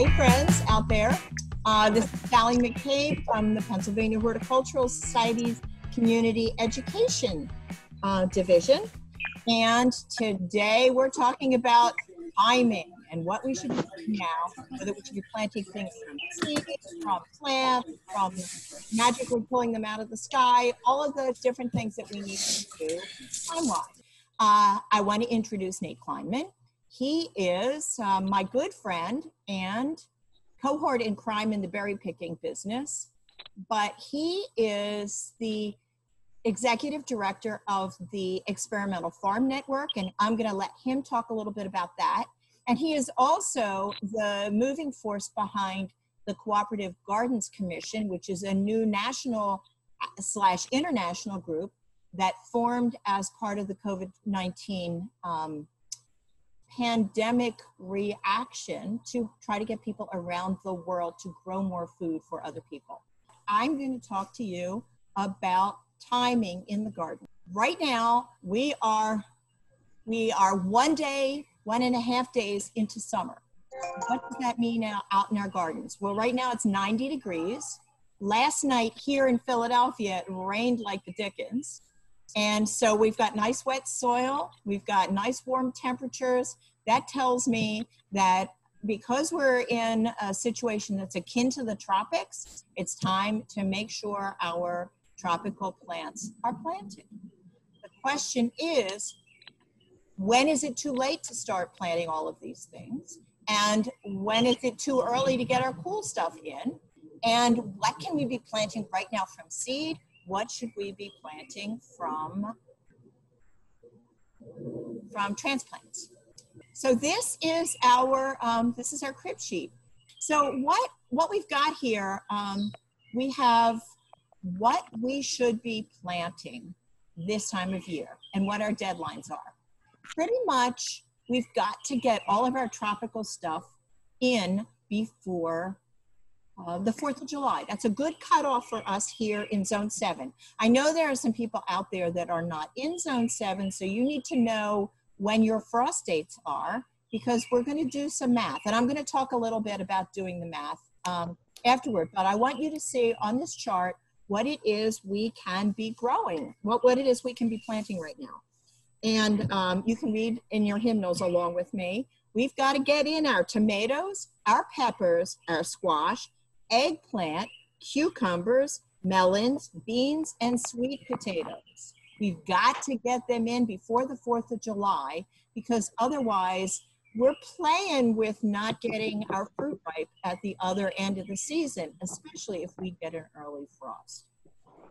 Hi, friends out there. Uh, this is Sally McCabe from the Pennsylvania Horticultural Society's Community Education uh, Division. And today we're talking about timing and what we should doing now, whether we should be planting things from seeds, from plants, from magically pulling them out of the sky, all of the different things that we need to do time-wise. Uh, I want to introduce Nate Kleinman. He is uh, my good friend and cohort in crime in the berry picking business, but he is the executive director of the Experimental Farm Network, and I'm going to let him talk a little bit about that. And he is also the moving force behind the Cooperative Gardens Commission, which is a new national uh, slash international group that formed as part of the COVID 19 um, pandemic reaction to try to get people around the world to grow more food for other people. I'm going to talk to you about timing in the garden. Right now, we are we are one day one and a half days into summer. What does that mean out, out in our gardens? Well, right now it's 90 degrees. Last night here in Philadelphia, it rained like the dickens. And so we've got nice wet soil, we've got nice warm temperatures. That tells me that because we're in a situation that's akin to the tropics, it's time to make sure our tropical plants are planted. The question is, when is it too late to start planting all of these things? And when is it too early to get our cool stuff in? And what can we be planting right now from seed? What should we be planting from, from transplants? So this is our, um, this is our crib sheet. So what, what we've got here, um, we have what we should be planting this time of year and what our deadlines are pretty much we've got to get all of our tropical stuff in before uh, the 4th of July. That's a good cutoff for us here in Zone 7. I know there are some people out there that are not in Zone 7, so you need to know when your frost dates are because we're going to do some math. And I'm going to talk a little bit about doing the math um, afterward. But I want you to see on this chart what it is we can be growing, what, what it is we can be planting right now and um, you can read in your hymnals along with me. We've got to get in our tomatoes, our peppers, our squash, eggplant, cucumbers, melons, beans, and sweet potatoes. We've got to get them in before the 4th of July because otherwise we're playing with not getting our fruit ripe at the other end of the season, especially if we get an early frost.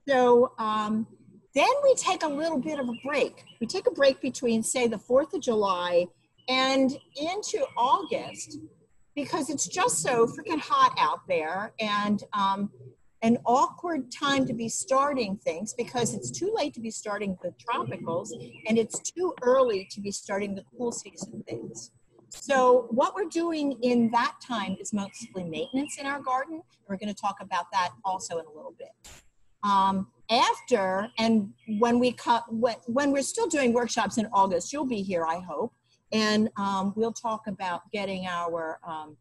So um, then we take a little bit of a break. We take a break between, say, the 4th of July and into August because it's just so freaking hot out there and um, an awkward time to be starting things because it's too late to be starting the tropicals and it's too early to be starting the cool season things. So what we're doing in that time is mostly maintenance in our garden. We're going to talk about that also in a little bit. Um, after and when we cut when, when we're still doing workshops in august you'll be here i hope and um, we'll talk about getting our um,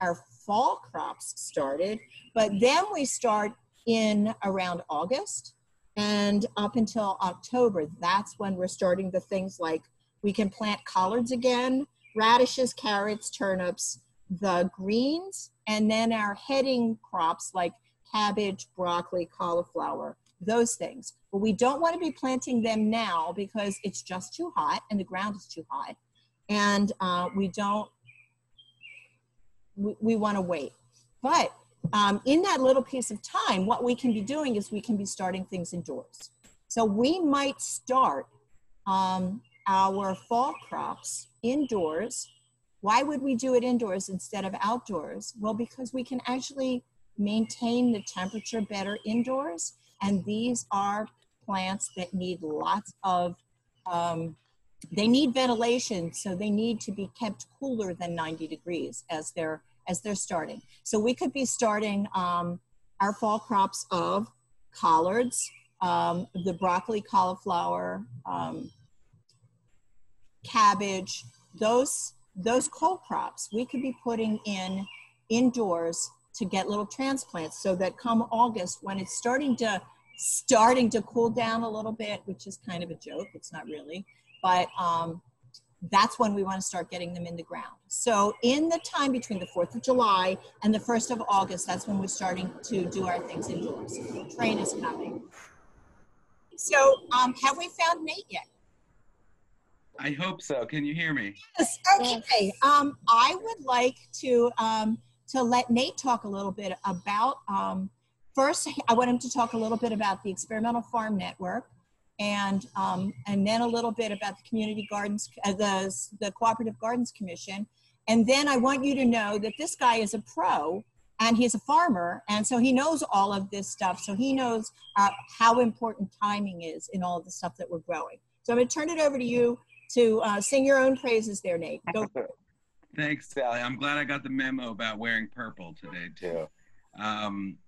our fall crops started but then we start in around august and up until october that's when we're starting the things like we can plant collards again radishes carrots turnips the greens and then our heading crops like cabbage broccoli cauliflower those things. But we don't want to be planting them now because it's just too hot and the ground is too hot. And uh, we don't, we, we want to wait. But um, in that little piece of time, what we can be doing is we can be starting things indoors. So we might start um, our fall crops indoors. Why would we do it indoors instead of outdoors? Well, because we can actually maintain the temperature better indoors and these are plants that need lots of, um, they need ventilation, so they need to be kept cooler than 90 degrees as they're, as they're starting. So we could be starting um, our fall crops of collards, um, the broccoli, cauliflower, um, cabbage, those, those cold crops we could be putting in indoors to get little transplants so that come August, when it's starting to starting to cool down a little bit, which is kind of a joke, it's not really, but um, that's when we want to start getting them in the ground. So in the time between the 4th of July and the 1st of August, that's when we're starting to do our things indoors. The train is coming. So um, have we found Nate yet? I hope so. Can you hear me? Yes. Okay. Um, I would like to um, to let Nate talk a little bit about. Um, first, I want him to talk a little bit about the Experimental Farm Network, and um, and then a little bit about the Community Gardens, uh, the the Cooperative Gardens Commission, and then I want you to know that this guy is a pro and he's a farmer, and so he knows all of this stuff. So he knows uh, how important timing is in all of the stuff that we're growing. So I'm going to turn it over to you to uh, sing your own praises there, Nate. Go. Thanks, Sally. I'm glad I got the memo about wearing purple today too. Um,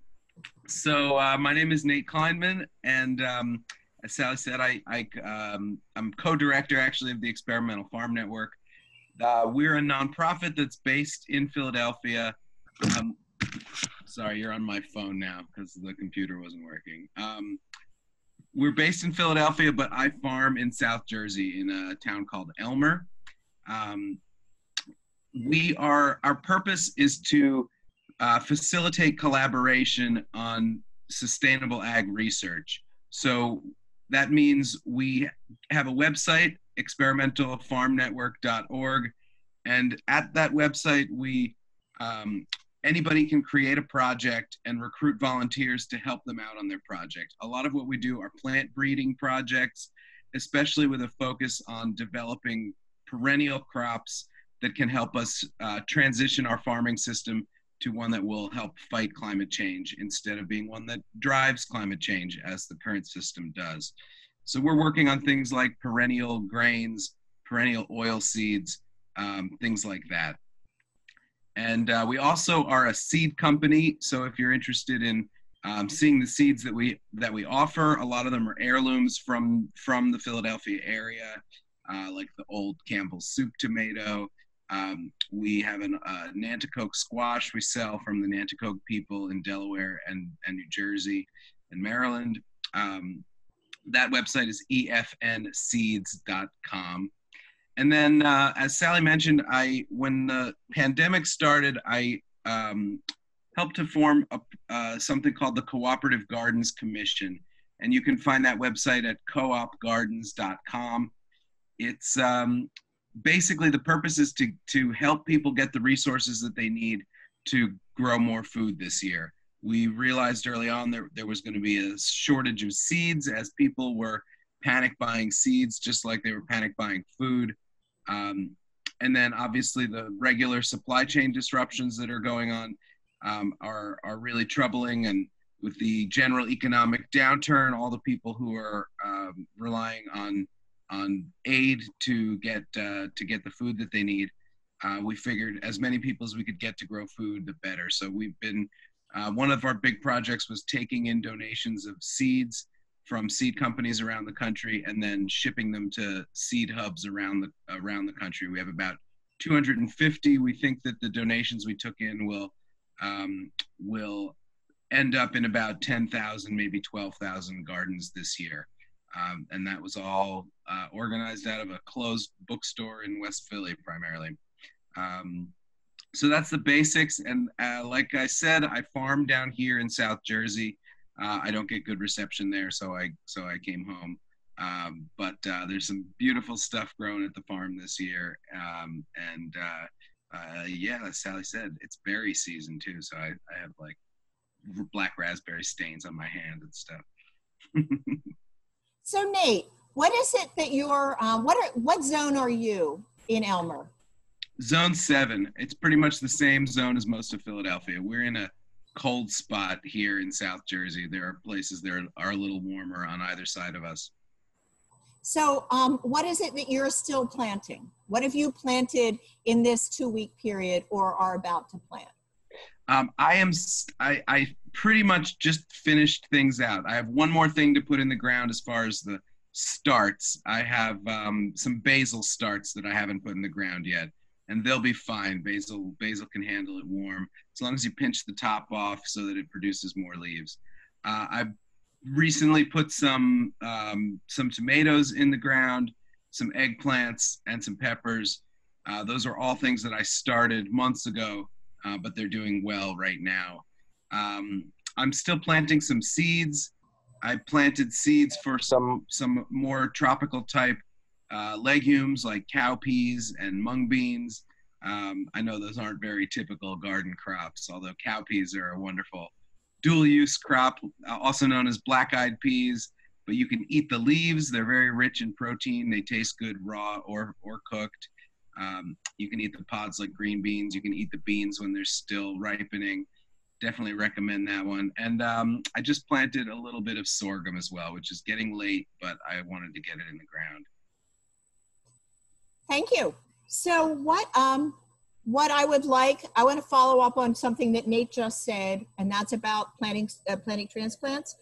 so uh, my name is Nate Kleinman, and um, as Sally said, I, I um, I'm co-director actually of the Experimental Farm Network. Uh, we're a nonprofit that's based in Philadelphia. Um, sorry, you're on my phone now because the computer wasn't working. Um, we're based in Philadelphia, but I farm in South Jersey in a town called Elmer. Um, we are our purpose is to uh, facilitate collaboration on sustainable ag research. So that means we have a website, experimentalfarmnetwork.org, and at that website we um, anybody can create a project and recruit volunteers to help them out on their project. A lot of what we do are plant breeding projects, especially with a focus on developing perennial crops that can help us uh, transition our farming system to one that will help fight climate change instead of being one that drives climate change as the current system does. So we're working on things like perennial grains, perennial oil seeds, um, things like that. And uh, we also are a seed company. So if you're interested in um, seeing the seeds that we that we offer, a lot of them are heirlooms from from the Philadelphia area, uh, like the old Campbell's soup tomato. Um, we have a uh, Nanticoke squash we sell from the Nanticoke people in Delaware and, and New Jersey and Maryland. Um, that website is efnseeds.com and then uh, as sally mentioned i when the pandemic started i um, helped to form a, uh, something called the cooperative gardens commission. And you can find that website at coopgardens.com it's um, basically the purpose is to, to help people get the resources that they need to grow more food this year we realized early on there, there was going to be a shortage of seeds as people were panic buying seeds just like they were panic buying food um, and then obviously the regular supply chain disruptions that are going on um, are, are really troubling. And with the general economic downturn, all the people who are um, relying on, on aid to get, uh, to get the food that they need, uh, we figured as many people as we could get to grow food, the better. So we've been, uh, one of our big projects was taking in donations of seeds from seed companies around the country and then shipping them to seed hubs around the around the country. We have about 250. We think that the donations we took in will um, will end up in about 10,000, maybe 12,000 gardens this year. Um, and that was all uh, organized out of a closed bookstore in West Philly, primarily. Um, so that's the basics. And uh, like I said, I farm down here in South Jersey. Uh, I don't get good reception there, so I so I came home. Um, but uh, there's some beautiful stuff growing at the farm this year, um, and uh, uh yeah, as Sally said, it's berry season too. So I, I have like black raspberry stains on my hand and stuff. so Nate, what is it that you're? Um, what are what zone are you in Elmer? Zone seven. It's pretty much the same zone as most of Philadelphia. We're in a cold spot here in South Jersey. There are places that are a little warmer on either side of us. So, um, what is it that you're still planting? What have you planted in this two week period or are about to plant? Um, I am, I, I pretty much just finished things out. I have one more thing to put in the ground as far as the starts. I have um, some basil starts that I haven't put in the ground yet and they'll be fine. Basil basil can handle it warm as long as you pinch the top off so that it produces more leaves. Uh, I've recently put some um, some tomatoes in the ground, some eggplants, and some peppers. Uh, those are all things that I started months ago, uh, but they're doing well right now. Um, I'm still planting some seeds. I planted seeds for some some more tropical type uh, legumes like cowpeas and mung beans. Um, I know those aren't very typical garden crops, although cowpeas are a wonderful dual use crop, uh, also known as black eyed peas. But you can eat the leaves, they're very rich in protein, they taste good raw or, or cooked. Um, you can eat the pods like green beans, you can eat the beans when they're still ripening. Definitely recommend that one. And um, I just planted a little bit of sorghum as well, which is getting late, but I wanted to get it in the ground. Thank you. So what um what I would like, I want to follow up on something that Nate just said, and that's about planting uh, planting transplants.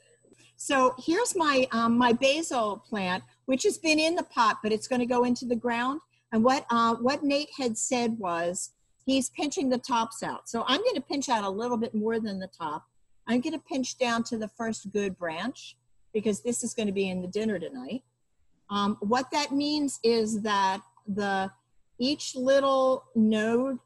So here's my um, my basil plant, which has been in the pot, but it's going to go into the ground. And what uh, what Nate had said was he's pinching the tops out. So I'm going to pinch out a little bit more than the top. I'm going to pinch down to the first good branch because this is going to be in the dinner tonight. Um, what that means is that the each little node,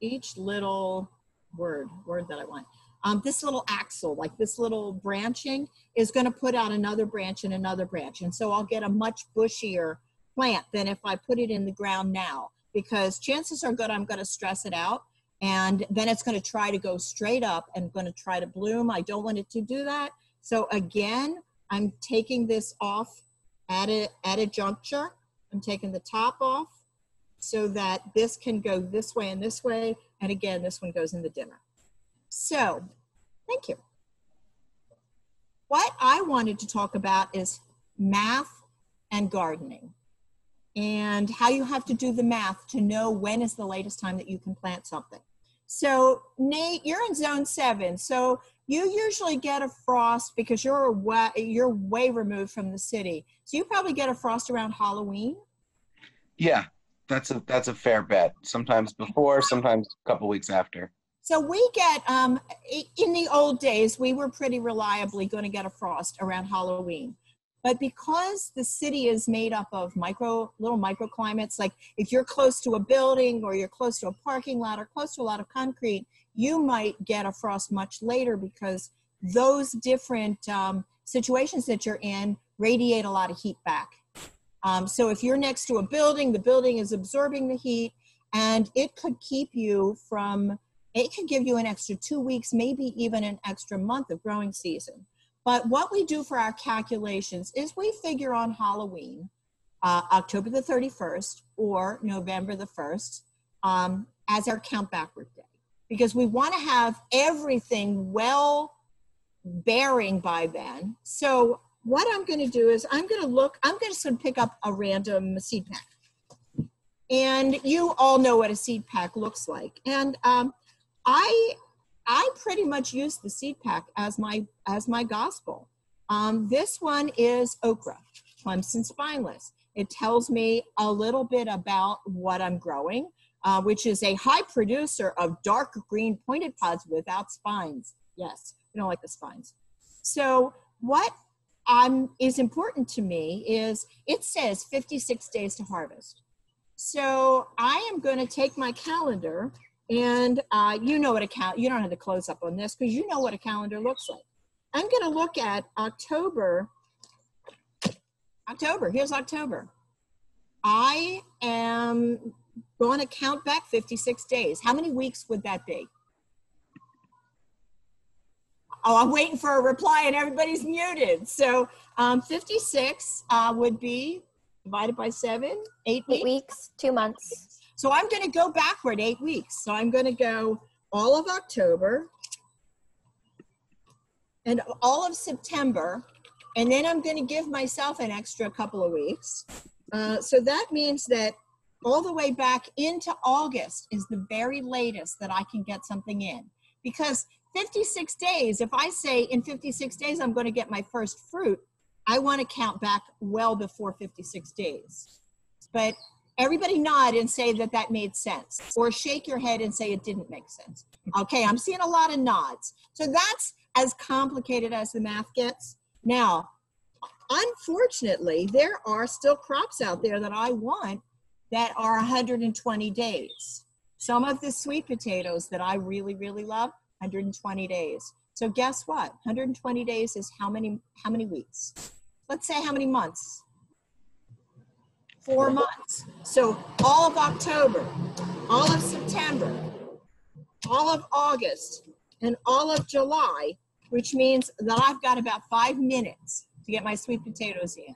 each little word, word that I want, um, this little axil, like this little branching, is going to put out another branch and another branch. And so I'll get a much bushier plant than if I put it in the ground now, because chances are good I'm going to stress it out. And then it's going to try to go straight up and going to try to bloom. I don't want it to do that. So again, I'm taking this off at a, at a juncture I'm taking the top off so that this can go this way and this way. And again, this one goes in the dimmer. So, thank you. What I wanted to talk about is math and gardening and how you have to do the math to know when is the latest time that you can plant something. So, Nate, you're in zone seven. So, you usually get a frost because you're way, you're way removed from the city. So you probably get a frost around Halloween. Yeah, that's a that's a fair bet. Sometimes before, sometimes a couple weeks after. So we get um in the old days we were pretty reliably going to get a frost around Halloween. But because the city is made up of micro little microclimates, like if you're close to a building or you're close to a parking lot or close to a lot of concrete, you might get a frost much later because those different um, situations that you're in radiate a lot of heat back. Um, so if you're next to a building, the building is absorbing the heat and it could keep you from, it could give you an extra two weeks, maybe even an extra month of growing season. But what we do for our calculations is we figure on Halloween, uh, October the 31st or November the 1st um, as our count backward day because we want to have everything well bearing by then. So what I'm going to do is I'm going to look, I'm going to sort of pick up a random seed pack. And you all know what a seed pack looks like. And um, I, I pretty much use the seed pack as my, as my gospel. Um, this one is okra, Clemson spineless. It tells me a little bit about what I'm growing uh, which is a high producer of dark green pointed pods without spines. Yes, we don't like the spines. So what um, is important to me is it says 56 days to harvest. So I am going to take my calendar and uh, you know what a cal you don't have to close up on this because you know what a calendar looks like. I'm going to look at October. October, here's October. I am going to count back 56 days. How many weeks would that be? Oh, I'm waiting for a reply and everybody's muted. So um, 56 uh, would be divided by seven, eight, eight weeks, two months. So I'm going to go backward eight weeks. So I'm going to go all of October and all of September. And then I'm going to give myself an extra couple of weeks. Uh, so that means that all the way back into August is the very latest that I can get something in. Because 56 days, if I say in 56 days I'm going to get my first fruit, I want to count back well before 56 days. But Everybody nod and say that that made sense, or shake your head and say it didn't make sense. Okay, I'm seeing a lot of nods. So that's as complicated as the math gets. Now, unfortunately, there are still crops out there that I want that are 120 days. Some of the sweet potatoes that I really, really love, 120 days. So guess what? 120 days is how many how many weeks? Let's say how many months? Four months. So all of October, all of September, all of August, and all of July, which means that I've got about five minutes to get my sweet potatoes in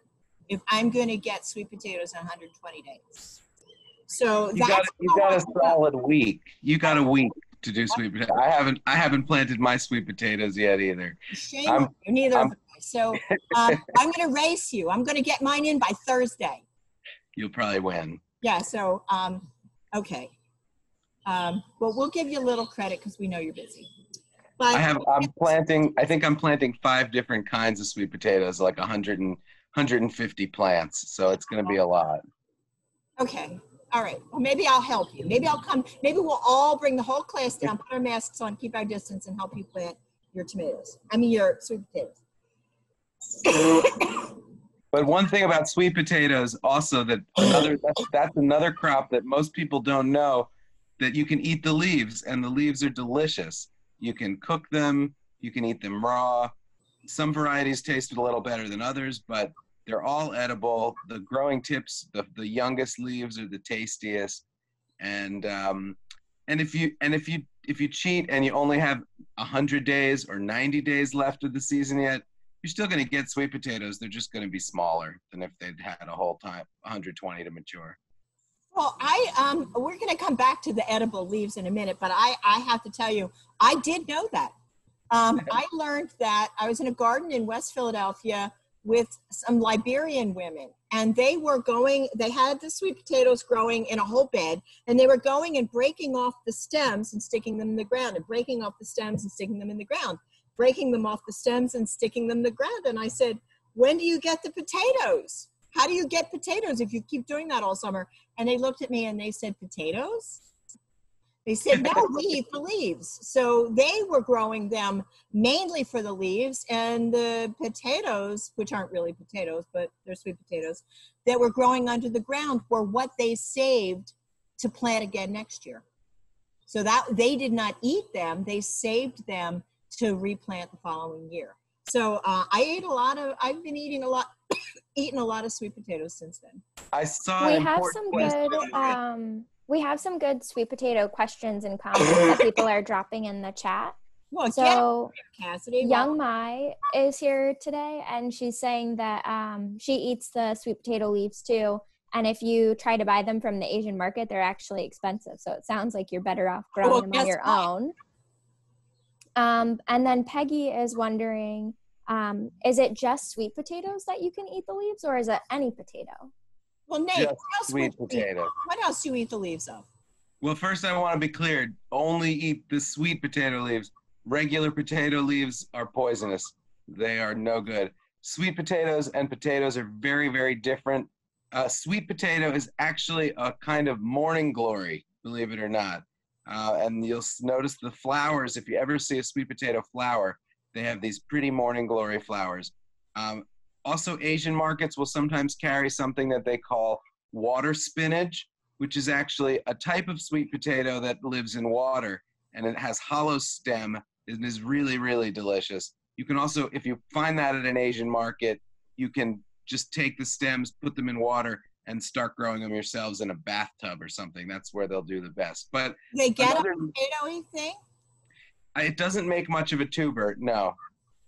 if I'm going to get sweet potatoes in 120 days. So You got, that's you got a solid week. You got a week to do sweet potatoes. I haven't I haven't planted my sweet potatoes yet either. Shame neither I'm- of us. So um, I'm going to race you. I'm going to get mine in by Thursday. You'll probably win. Yeah. So um, okay. Um, well, we'll give you a little credit because we know you're busy. But I have I'm planting. I think I'm planting five different kinds of sweet potatoes, like 100 and 150 plants. So it's going to be a lot. okay. All right. Well, maybe I'll help you. Maybe I'll come. Maybe we'll all bring the whole class down, put our masks on, keep our distance, and help you plant your tomatoes. I mean, your sweet potatoes. But one thing about Sweet potatoes also that another that's, that's another crop that most people don't know that you can eat the leaves and the leaves are delicious. You can cook them, you can eat them raw. Some varieties taste a little better than others, but they're all edible. The growing tips, the, the youngest leaves are the tastiest. And um, and if you and if you if you cheat and you only have hundred days or ninety days left of the season yet, you're still going to get sweet potatoes. They're just going to be smaller than if they'd had a whole time 120 to mature. Well, I um, we're going to come back to the edible leaves in a minute, but I I have to tell you, I did know that. Um, I learned that I was in a garden in West Philadelphia with some Liberian women, and they were going. They had the sweet potatoes growing in a whole bed, and they were going and breaking off the stems and sticking them in the ground, and breaking off the stems and sticking them in the ground, breaking them off the stems and sticking them in the ground. And I said, "When do you get the potatoes? How do you get potatoes if you keep doing that all summer?" And they looked at me and they said, Potatoes? They said, No, we eat the leaves. So they were growing them mainly for the leaves, and the potatoes, which aren't really potatoes, but they're sweet potatoes, that were growing under the ground were what they saved to plant again next year. So that they did not eat them, they saved them to replant the following year. So uh, I ate a lot of, I've been eating a lot, eating a lot of sweet potatoes since then. I Saw We have some question. good um we have some good sweet potato questions and comments that people are dropping in the chat. Well, So yeah, Cassidy. well, Young Mai is here today and she's saying that um she eats the sweet potato leaves too. And if you try to buy them from the Asian market, they're actually expensive. So it sounds like you're better off growing Well, them on your what? own. Um, and then Peggy is wondering, um, is it just sweet potatoes that you can eat the leaves, or is it any potato? Well, Nate, Just what else sweet would you eat? potato. What else do you eat the leaves of? Well, first I want to be clear. Only eat the sweet potato leaves. Regular potato leaves are poisonous. They are no good. Sweet potatoes and potatoes are very, very different. Uh, sweet potato is actually a kind of morning glory, believe it or not. Uh, and you'll notice the flowers. If you ever see a sweet potato flower, they have these pretty morning glory flowers. Um, also, Asian markets will sometimes carry something that they call water spinach, which is actually a type of sweet potato that lives in water and it has hollow stem and is really, really delicious. You can also, if you find that at an Asian market, you can just take the stems, put them in water, and start growing them yourselves in a bathtub or something. That's where they'll do the best. But They get another, a potatoy thing? it doesn't make much of a tuber, no.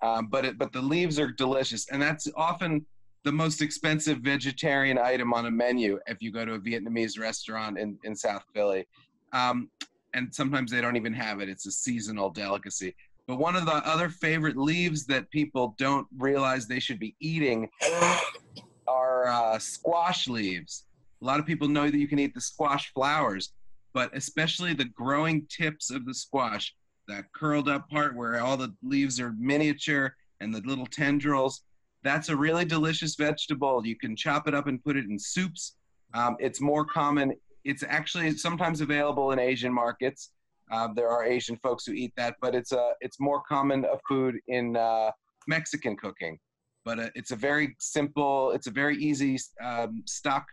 Um, but it, but the leaves are delicious, and that's often the most expensive vegetarian item on a menu if you go to a Vietnamese restaurant in, in South Philly. Um, and sometimes they don't even have it. It's a seasonal delicacy. But one of the other favorite leaves that people don't realize they should be eating are uh, squash leaves. A lot of people know that you can eat the squash flowers, but especially the growing tips of the squash, that curled up part where all the leaves are miniature and the little tendrils. That's a really delicious vegetable. You can chop it up and put it in soups. Um, it's more common. It's actually sometimes available in Asian markets. Uh, there are Asian folks who eat that, but it's a it's more common a food in uh, Mexican cooking. But uh, it's a very simple. It's a very easy um, stock,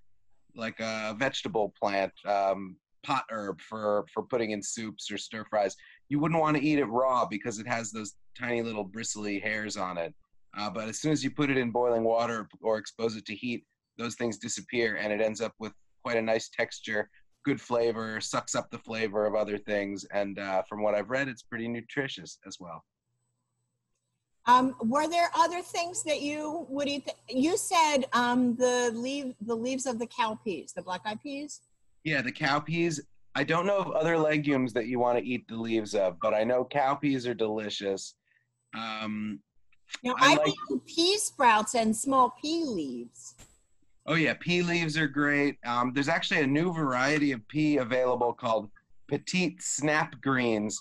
like a vegetable plant um, pot herb for for putting in soups or stir fries. You wouldn't want to eat it raw because it has those tiny little bristly hairs on it. Uh, but as soon as you put it in boiling water or expose it to heat, those things disappear and it ends up with quite a nice texture, good flavor, sucks up the flavor of other things. And uh, from what I've read, it's pretty nutritious as well. Um, were there other things that you would eat? you said um, the leaf, the leaves of the cowpeas, the black eyed peas. Yeah, the cowpeas. I don't know of other legumes that you want to eat the leaves of, but I know cowpeas are delicious. Um, now I, I like, pea sprouts and small pea leaves. Oh yeah, pea leaves are great. Um, there's actually a new variety of pea available called Petite Snap Greens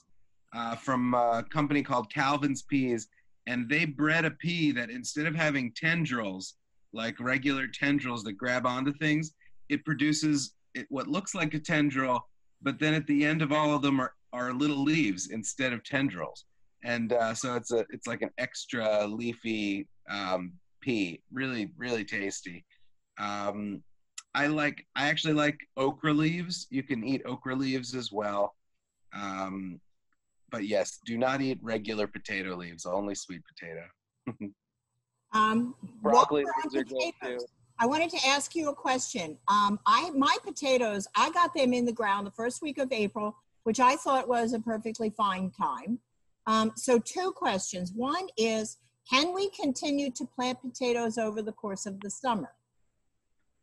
uh, from a company called Calvin's Peas, and they bred a pea that instead of having tendrils like regular tendrils that grab onto things, it produces it, what looks like a tendril, but then at the end of all of them are, are little leaves instead of tendrils, and uh, so it's a it's like an extra leafy um, pea. Really, really tasty. Um, I like. I actually like okra leaves. You can eat okra leaves as well. Um, but yes, do not eat regular potato leaves. Only sweet potato. um, Broccoli leaves are good too. I wanted to ask you a question. Um, I my potatoes. I got them in the ground the first week of April, which I thought was a perfectly fine time. Um, so two questions. One is, can we continue to plant potatoes over the course of the summer?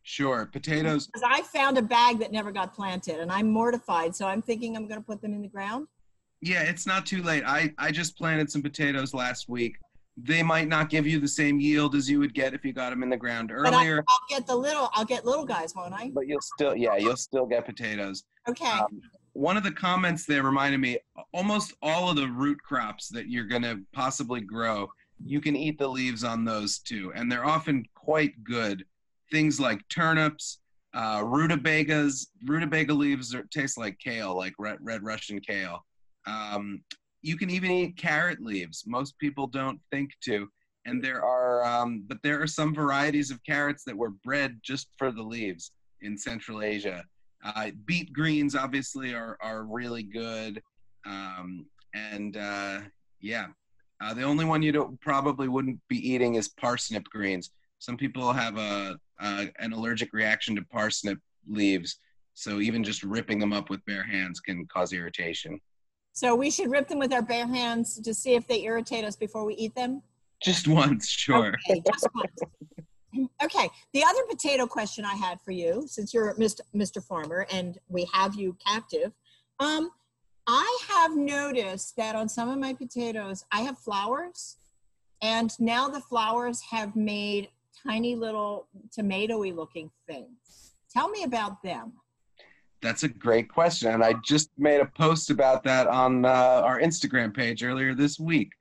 Sure, potatoes. Because I found a bag that never got planted, and I'm mortified. So I'm thinking I'm going to put them in the ground. Yeah, it's not too late. I I just planted some potatoes last week. They might not give you the same yield as you would get if you got them in the ground earlier. But I, will get the little. I'll get little guys, won't I? But you'll still, yeah, you'll still get potatoes. Okay. Um, one of the comments there reminded me. Almost all of the root crops that you're going to possibly grow, you can eat the leaves on those too, and they're often quite good things like turnips, uh, rutabagas. Rutabaga leaves are, taste like kale, like red, red Russian kale. Um, you can even eat carrot leaves. Most people don't think to. And there are, um, but there are some varieties of carrots that were bred just for the leaves in Central Asia. Uh, beet greens obviously are are really good, um, and uh, yeah, uh, the only one you don't probably wouldn't be eating is parsnip greens. Some people have a an allergic reaction to parsnip leaves. So even just ripping them up with bare hands can cause irritation. So we should rip them with our bare hands to see if they irritate us before we eat them? Just once, sure. Okay, just once. okay, the other potato question I had for you, since you're Mr. Mr. Farmer and we have you captive, um, I have noticed that on some of my potatoes, I have flowers, and now the flowers have made tiny little tomatoey looking things. Tell me about them. That's a great question. And I just made a post about that on uh, our Instagram page earlier this week.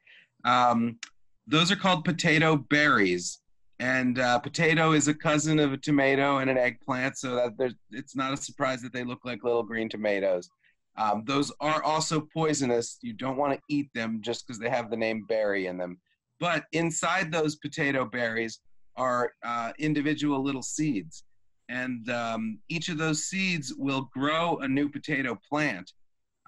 Um, those are called potato berries. And uh, potato is a cousin of a tomato and an eggplant, so that it's not a surprise that they look like little green tomatoes. Um, those are also poisonous. You don't want to eat them just because they have the name berry in them. But inside those potato berries are uh, individual little seeds. And um, each of those seeds will grow a new potato plant.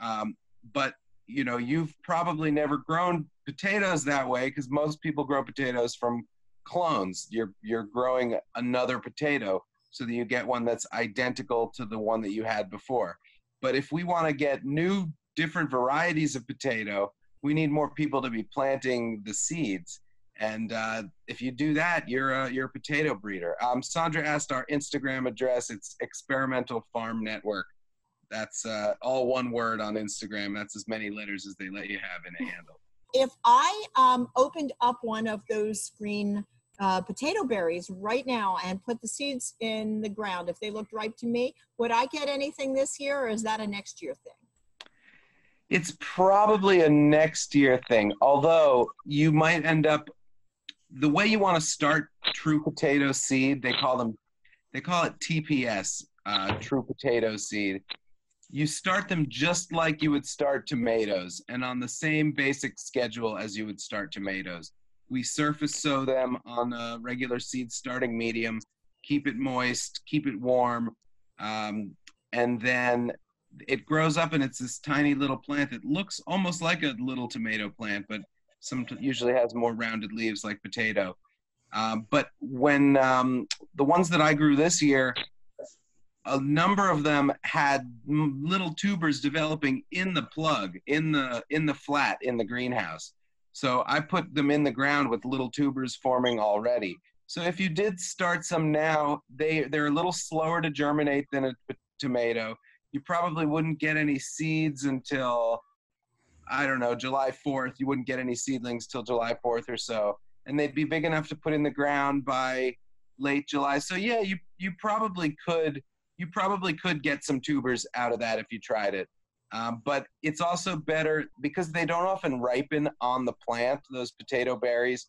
Um, but you know, you've probably never grown potatoes that way because most people grow potatoes from clones. You're you're growing another potato so that you get one that's identical to the one that you had before. But if we want to get new different varieties of potato, we need more people to be planting the seeds. And uh, if you do that, you're a, you're a potato breeder. Um, Sandra asked our Instagram address. It's Experimental Farm Network. That's uh, all one word on Instagram. That's as many letters as they let you have in a handle. If I um, opened up one of those green uh, potato berries right now and put the seeds in the ground, if they looked ripe to me, would I get anything this year or is that a next year thing? It's probably a next year thing, although you might end up the way you want to start true potato seed, they call them they call it TPS, uh, True potato seed. You start them just like you would start tomatoes and on the same basic schedule as you would start tomatoes. We surface sow them on a regular seed starting medium, keep it moist, keep it warm, um, and then it grows up and it's this tiny little plant that looks almost like a little tomato plant, but some usually has more rounded leaves like potato. Um, but when um, the ones that I grew this year, a number of them had little tubers developing in the plug, in the in the flat, in the greenhouse. So I put them in the ground with little tubers forming already. So if you did start some now, they they're a little slower to germinate than a tomato. You probably wouldn't get any seeds until I don't know, July 4th. You wouldn't get any seedlings till July 4th or so. And they'd be big enough to put in the ground by late July. So yeah, you you probably could you probably could get some tubers out of that if you tried it. Um, but it's also better because they don't often ripen on the plant, those potato berries.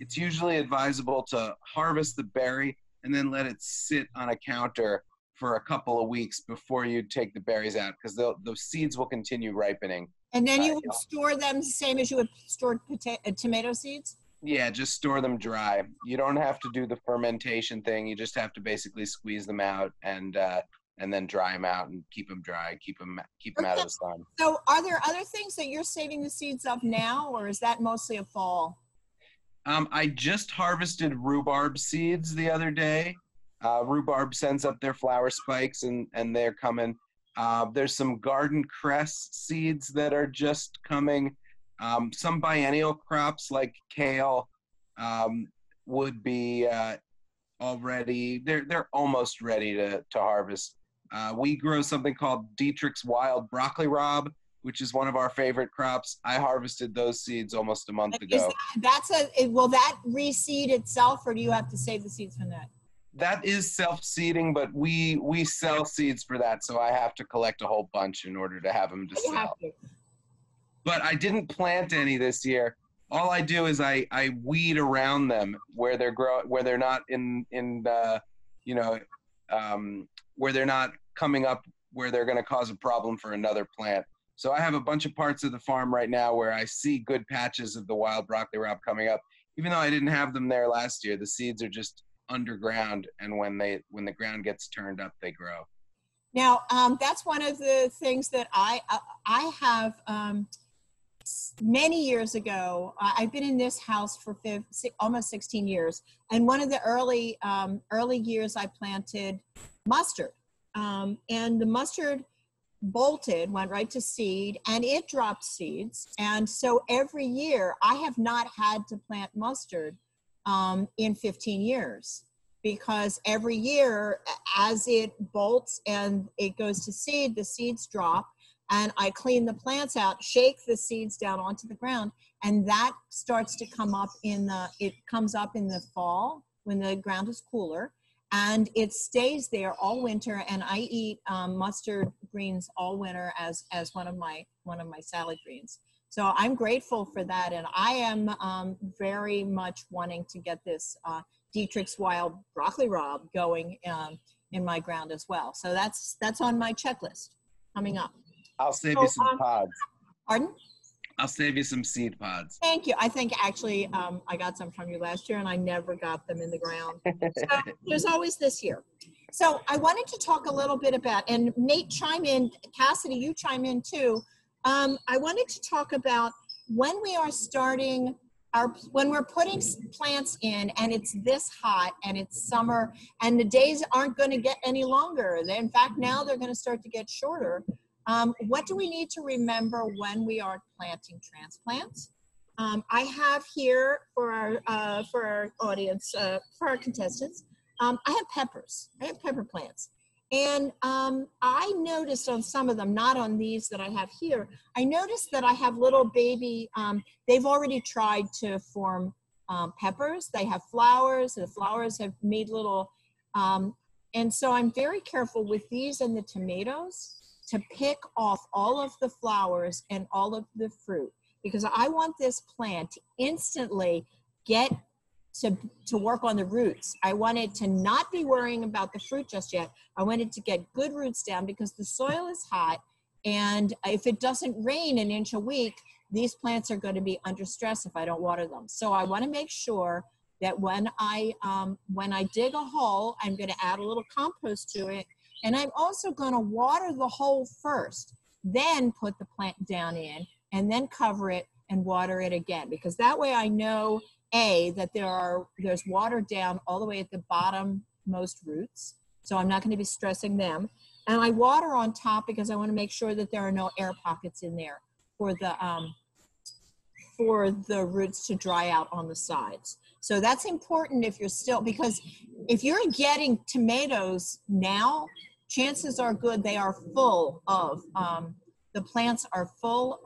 It's usually advisable to harvest the berry and then let it sit on a counter for a couple of weeks before you take the berries out because the seeds will continue ripening. And then you would store them the same as you would store pota- uh, tomato seeds? Yeah, just store them dry. You don't have to do the fermentation thing. You just have to basically squeeze them out and uh, and then dry them out and keep them dry. Keep them keep them out of the sun. So are there other things that you're saving the seeds of now, or is that mostly a fall? Um, I just harvested rhubarb seeds the other day. Uh, rhubarb sends up their flower spikes and and they're coming. Uh, there's some garden cress seeds that are just coming. Um, some biennial crops like kale um, would be uh, already. They're they're almost ready to to harvest. Uh, we grow something called Dietrich's Wild Broccoli Raab, which is one of our favorite crops. I harvested those seeds almost a month ago. that, that's a, will that reseed itself, or do you have to save the seeds from that? That is self-seeding, but we we sell seeds for that, so I have to collect a whole bunch in order to have them to You sell. to. But I didn't plant any this year. All I do is I I weed around them where they're grow where they're not in in uh, you know um, where they're not coming up where they're going to cause a problem for another plant. So I have a bunch of parts of the farm right now where I see good patches of the wild broccoli raab coming up. Even though I didn't have them there last year, the seeds are just underground, and when they when the ground gets turned up, they grow. Now, um, that's one of the things that I uh, I have um, many years ago. I've been in this house for fif- si- almost 16 years, and one of the early um, early years I planted mustard, um, and the mustard bolted, went right to seed, and it dropped seeds. And so every year I have not had to plant mustard um, in 15 years because every year as it bolts and it goes to seed, the seeds drop. And I clean the plants out, shake the seeds down onto the ground, and that starts to come up in the, it comes up in the fall when the ground is cooler and it stays there all winter and i eat um, mustard greens all winter as as one of my one of my salad greens so i'm grateful for that and i am um, very much wanting to get this uh, dietrich's wild broccoli raab going um, in my ground as well so that's that's on my checklist coming up I'll save So, you some um, pods. pardon I'll save you some seed pods. thank you i think actually um, i got some from you last year and i never got them in the ground so there's always this year. So I wanted to talk a little bit about, and Nate chime in, Cassidy, you chime in too. Um, I wanted to talk about when we are starting our, when we're putting plants in and it's this hot and it's summer and the days aren't going to get any longer. In fact, now they're going to start to get shorter. Um, what do we need to remember when we are planting transplants? Um, I have here for our uh, for our audience, uh, for our contestants, um, I have peppers. I have pepper plants, and um, I noticed on some of them, not on these that I have here. I noticed that I have little baby. Um, they've already tried to form um, peppers. They have flowers. The flowers have made little, um, and so I'm very careful with these and the tomatoes to pick off all of the flowers and all of the fruit because I want this plant to instantly get to to work on the roots. I wanted to not be worrying about the fruit just yet. I wanted to get good roots down because the soil is hot, and if it doesn't rain an inch a week, these plants are going to be under stress if I don't water them. So I want to make sure that when I um, when I dig a hole, I'm going to add a little compost to it, and I'm also going to water the hole first, then put the plant down in, and then cover it and water it again because that way I know a that there are there's water down all the way at the bottom most roots, so I'm not going to be stressing them, and I water on top because I want to make sure that there are no air pockets in there for the um, for the roots to dry out on the sides. So that's important if you're still, because if you're getting tomatoes now, chances are good they are full of, um, the plants are full.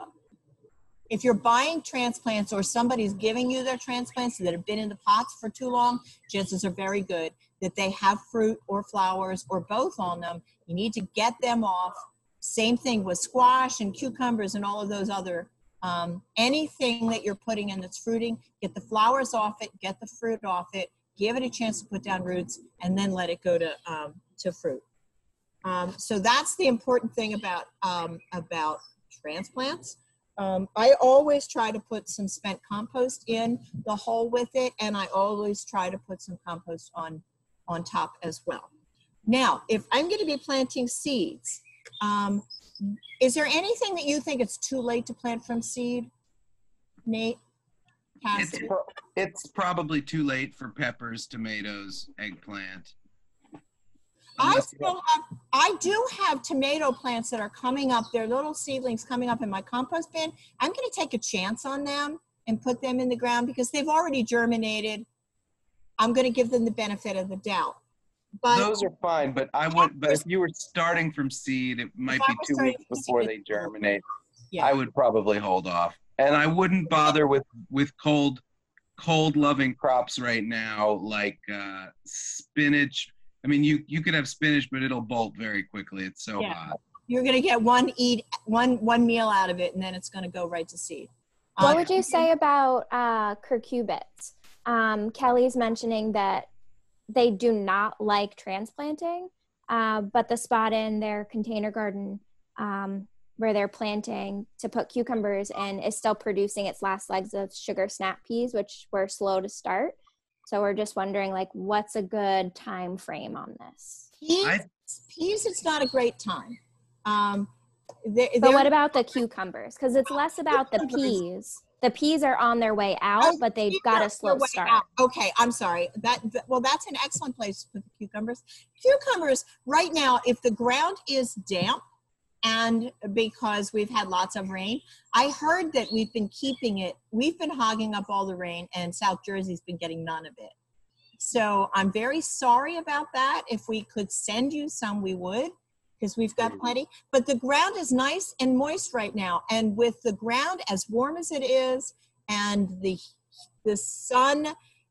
If you're buying transplants or somebody's giving you their transplants that have been in the pots for too long, chances are very good that they have fruit or flowers or both on them. You need to get them off. Same thing with squash and cucumbers and all of those other um, anything that you're putting in that's fruiting, get the flowers off it, get the fruit off it, give it a chance to put down roots, and then let it go to um, to fruit. Um, so that's the important thing about um, about transplants. Um, I always try to put some spent compost in the hole with it, and I always try to put some compost on on top as well. Now, if I'm going to be planting seeds, um, is there anything that you think it's too late to plant from seed? Nate? It's, it's probably too late for peppers, tomatoes, eggplant. I still have, I do have tomato plants that are coming up. They're little seedlings coming up in my compost bin. I'm going to take a chance on them and put them in the ground because they've already germinated. I'm going to give them the benefit of the doubt. But Those are fine, but I would. But if you were starting from seed, it might be two weeks before they germinate. yeah. I would probably hold off. And I wouldn't bother with with cold, cold loving crops right now, like uh, spinach. I mean, you you could have spinach, but it'll bolt very quickly. It's so Yeah. hot. you're going to get one eat one one meal out of it, and then it's going to go right to seed. What Uh, would you say about uh, cucurbits? Um, Kelly's mentioning that they do not like transplanting, uh, but the spot in their container garden um, where they're planting to put cucumbers in is still producing its last legs of sugar snap peas, which were slow to start. So we're just wondering, like, what's a good time frame on this? Peas, peas, it's not a great time. Um, they, But what about the cucumbers? Because it's less about the peas. The peas are on their way out, but they've got a slow start. out. Okay, I'm sorry. That, that- well, that's an excellent place to put the cucumbers. Cucumbers right now, if the ground is damp, and because we've had lots of rain, I heard that we've been keeping it. We've been hogging up all the rain, and South Jersey's been getting none of it. So I'm very sorry about that. If we could send you some, we would, because we've got mm-hmm. plenty. But the ground is nice and moist right now, and with the ground as warm as it is, and the the sun,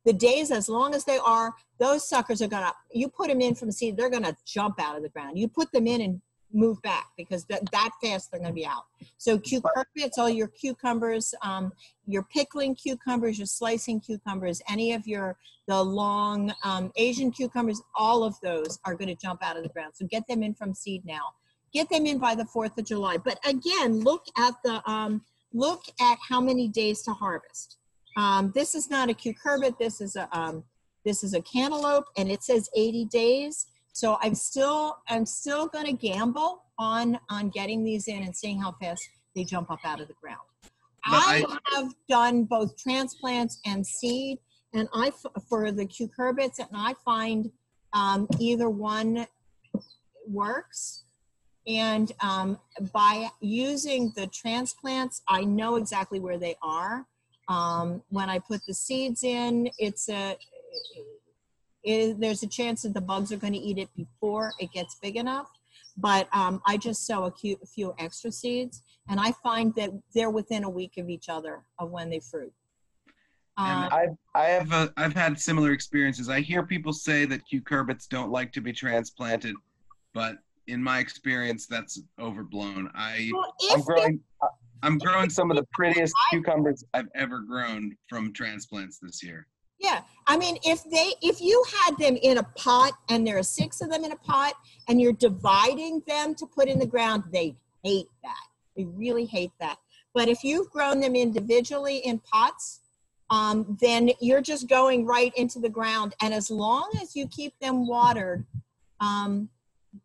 the days as long as they are, those suckers are gonna. You put them in from seed, they're gonna jump out of the ground. You put them in and move back because that, that fast they're gonna be out. So cucurbits, all your cucumbers, um, your pickling cucumbers, your slicing cucumbers, any of your the long um, Asian cucumbers, all of those are going to jump out of the ground. So get them in from seed now. Get them in by the 4th of July. But again, look at the um, look at how many days to harvest. Um, this is not a cucurbit. This is a um, this is a cantaloupe, and it says 80 days. So I'm still I'm still going to gamble on on getting these in and seeing how fast they jump up out of the ground. I, have done both transplants and seed, and I for the cucurbits, and I find um, either one works. And um, by using the transplants, I know exactly where they are. Um, when I put the seeds in, it's a there's a chance that the bugs are going to eat it before it gets big enough. But um, I just sow a, few, a few extra seeds, and I find that they're within a week of each other of when they fruit. And Um, I I have uh, I've had similar experiences. I hear people say that cucurbits don't like to be transplanted, but in my experience, that's overblown. I well, I'm growing I'm growing some of the prettiest cucumbers. I've ever grown from transplants this year. Yeah, I mean, if they, if you had them in a pot and there are six of them in a pot and you're dividing them to put in the ground, they hate that. They really hate that. But if you've grown them individually in pots, um, then you're just going right into the ground. And as long as you keep them watered, um,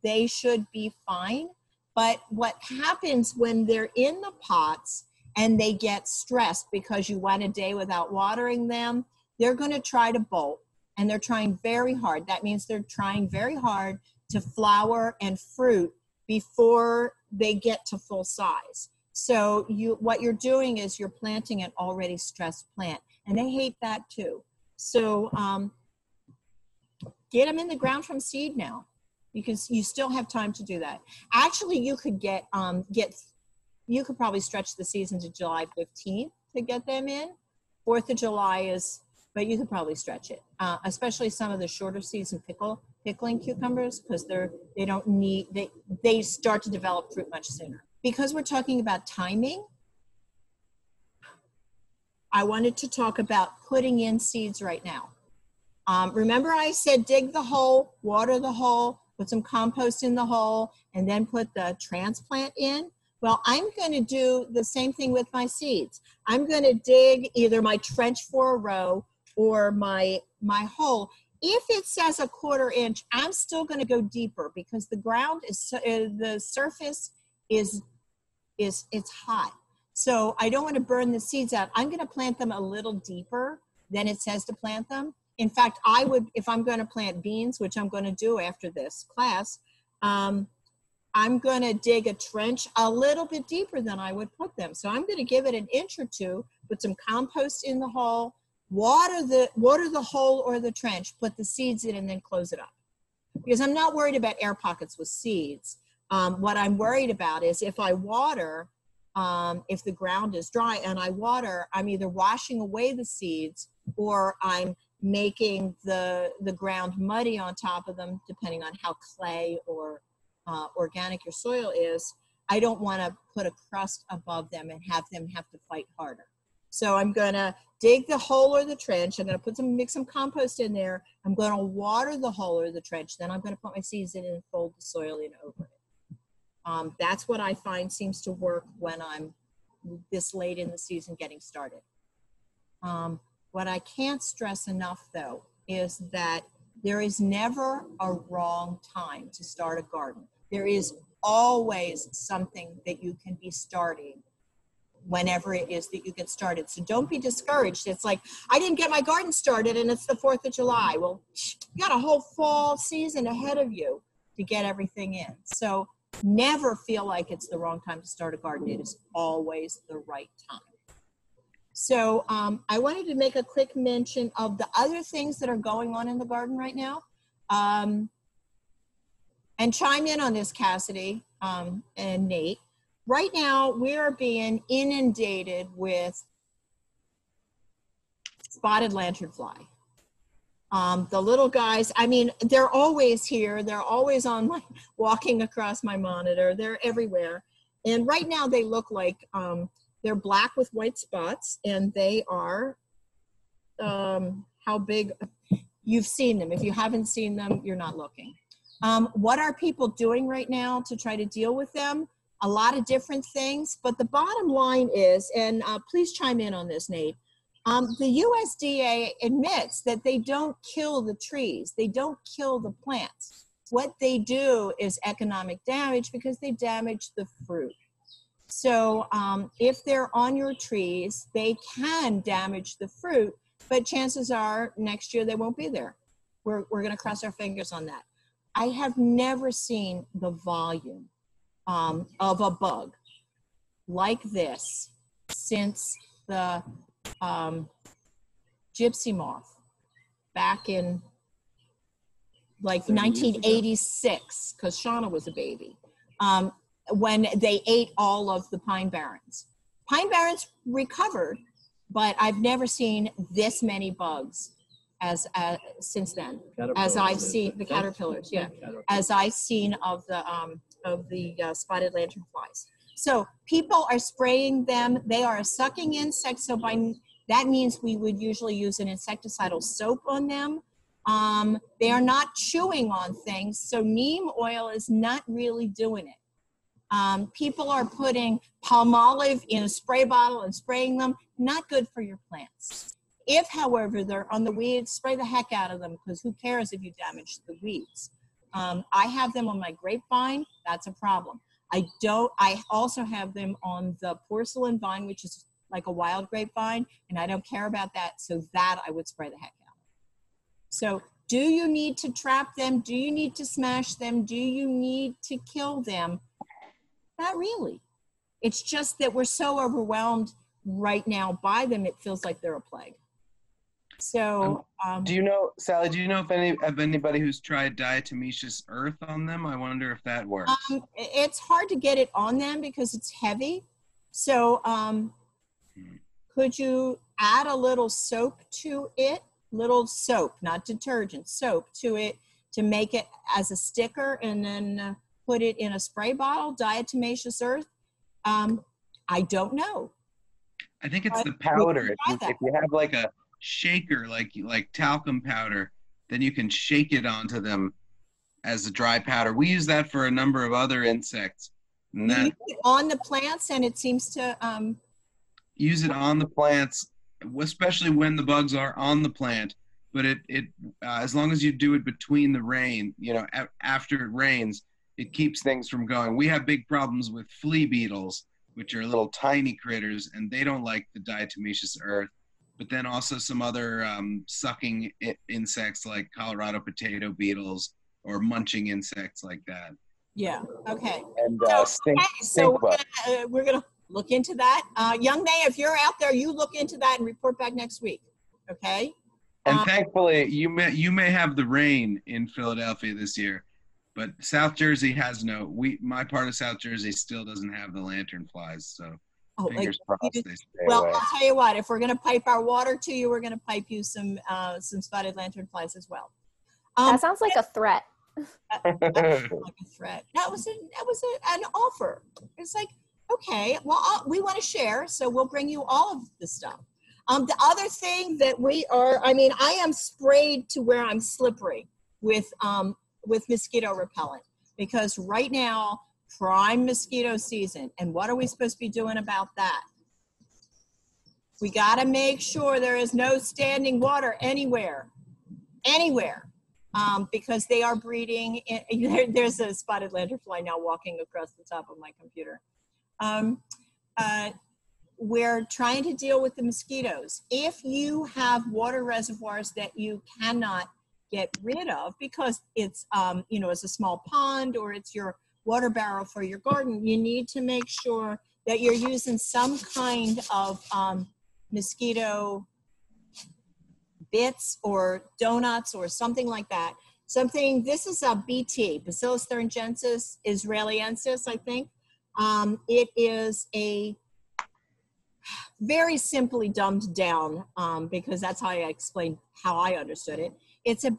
they should be fine. But what happens when they're in the pots and they get stressed because you went a day without watering them, they're going to try to bolt and they're trying very hard. That means they're trying very hard to flower and fruit before they get to full size. So you what you're doing is you're planting an already stressed plant and they hate that too. So um, get them in the ground from seed now because you still have time to do that. Actually, you could get um, get you could probably stretch the season to July 15th to get them in. Fourth of July is, but you could probably stretch it, uh, especially some of the shorter season pickle pickling cucumbers because they're they don't need they they start to develop fruit much sooner. Because we're talking about timing, I wanted to talk about putting in seeds right now. Um, remember I said dig the hole, water the hole, put some compost in the hole, and then put the transplant in? Well, I'm going to do the same thing with my seeds. I'm going to dig either my trench for a row or my, my hole. If it says a quarter inch, I'm still going to go deeper because the ground is, uh, the surface is, is, it's hot. So I don't want to burn the seeds out. I'm going to plant them a little deeper than it says to plant them. In fact, I would, if I'm going to plant beans, which I'm going to do after this class, um, I'm going to dig a trench a little bit deeper than I would put them. So I'm going to give it an inch or two, put some compost in the hole, water the water the hole or the trench, put the seeds in, and then close it up. Because I'm not worried about air pockets with seeds. Um, what I'm worried about is if I water, um, if the ground is dry and I water, I'm either washing away the seeds or I'm making the the ground muddy on top of them, depending on how clay or uh, organic your soil is. I don't want to put a crust above them and have them have to fight harder. So I'm going to dig the hole or the trench. I'm going to put some mix some compost in there. I'm going to water the hole or the trench. Then I'm going to put my seeds in and fold the soil in over it. Um, that's what I find seems to work when I'm this late in the season getting started. Um, what I can't stress enough though is that there is never a wrong time to start a garden. There is always something that you can be starting whenever it is that you get started. So don't be discouraged. It's like, I didn't get my garden started and it's the 4th of July. Well, you got a whole fall season ahead of you to get everything in. So never feel like it's the wrong time to start a garden. It is always the right time. So um, I wanted to make a quick mention of the other things that are going on in the garden right now. Um, and chime in on this, Cassidy um, and Nate. Right now, we are being inundated with spotted lanternfly. Um, the little guys, I mean, they're always here. They're always on my, walking across my monitor. They're everywhere. And right now they look like, um, they're black with white spots and they are, um, how big, you've seen them. If you haven't seen them, you're not looking. Um, what are people doing right now to try to deal with them? A lot of different things, but the bottom line is, and uh, please chime in on this, Nate, um, the USDA admits that they don't kill the trees, they don't kill the plants. What they do is economic damage because they damage the fruit. So um, if they're on your trees, they can damage the fruit, but chances are next year they won't be there. We're, we're going to cross our fingers on that. I have never seen the volume um, of a bug like this since the um, gypsy moth back in like 1986 because Shauna was a baby um, when they ate all of the pine barrens. Pine barrens recovered, but I've never seen this many bugs as uh, since then. As I've seen the caterpillars, yeah, as I've seen of the um, of the uh, spotted lanternflies. So people are spraying them. They are a sucking insect. So by that means we would usually use an insecticidal soap on them. Um, they are not chewing on things, so neem oil is not really doing it. Um, people are putting Palmolive in a spray bottle and spraying them, not good for your plants. If, however, they're on the weeds, spray the heck out of them because who cares if you damage the weeds? Um, I have them on my grapevine, that's a problem. I don't, I also have them on the porcelain vine, which is like a wild grapevine, and I don't care about that, so that I would spray the heck out. So, do you need to trap them? Do you need to smash them? Do you need to kill them? Not really. It's just that we're so overwhelmed right now by them, it feels like they're a plague. So, um, Do you know, Sally? Do you know if any of anybody who's tried diatomaceous earth on them? I wonder if that works. um, it's hard to get it on them because it's heavy. So, um, Hmm. could you add a little soap to it? Little soap, not detergent, soap to it to make it as a sticker and then uh, put it in a spray bottle, diatomaceous earth? Um, I don't know. I think it's I- the powder. If you, if you have like a shaker, like like talcum powder. Then you can shake it onto them as a dry powder. We use that for a number of other insects. And that, use it on the plants and it seems to, um, use it on the plants, especially when the bugs are on the plant. But it it uh, as long as you do it between the rain, you know, a- after it rains, it keeps things from going. We have big problems with flea beetles, which are little tiny critters, and they don't like the diatomaceous earth. But then also some other um, sucking I- insects like Colorado potato beetles or munching insects like that. yeah, okay. and uh, stink, Okay, so we're gonna, uh, we're gonna look into that. Uh, young May, if you're out there, you look into that and report back next week. Okay? And um, thankfully, You may you may have the rain in Philadelphia this year, but South Jersey has no. We my part of South Jersey still doesn't have the lantern flies. So Oh, like, crossed you- well, away. I'll tell you what. If we're gonna pipe our water to you, we're gonna pipe you some uh, some spotted lantern flies as well. Um, that sounds like a threat. like a threat. That was a, that was a, an offer. It's like, okay, well, i we want to share, so we'll bring you all of the stuff. Um, the other thing that we are, I mean, I am sprayed to where I'm slippery with um, with mosquito repellent because right now prime mosquito season, and what are we supposed to be doing about that? We got to make sure there is no standing water anywhere, anywhere um, because they are breeding. In, there, there's a spotted lanternfly now walking across the top of my computer. Um, uh, we're trying to deal with the mosquitoes. If you have water reservoirs that you cannot get rid of because it's, um, you know, it's a small pond or it's your water barrel for your garden, you need to make sure that you're using some kind of um, mosquito bits or donuts or something like that. Something, this is a BT, Bacillus thuringiensis israeliensis, I think. Um, it is a very simply dumbed down um, because that's how I explained how I understood it. It's a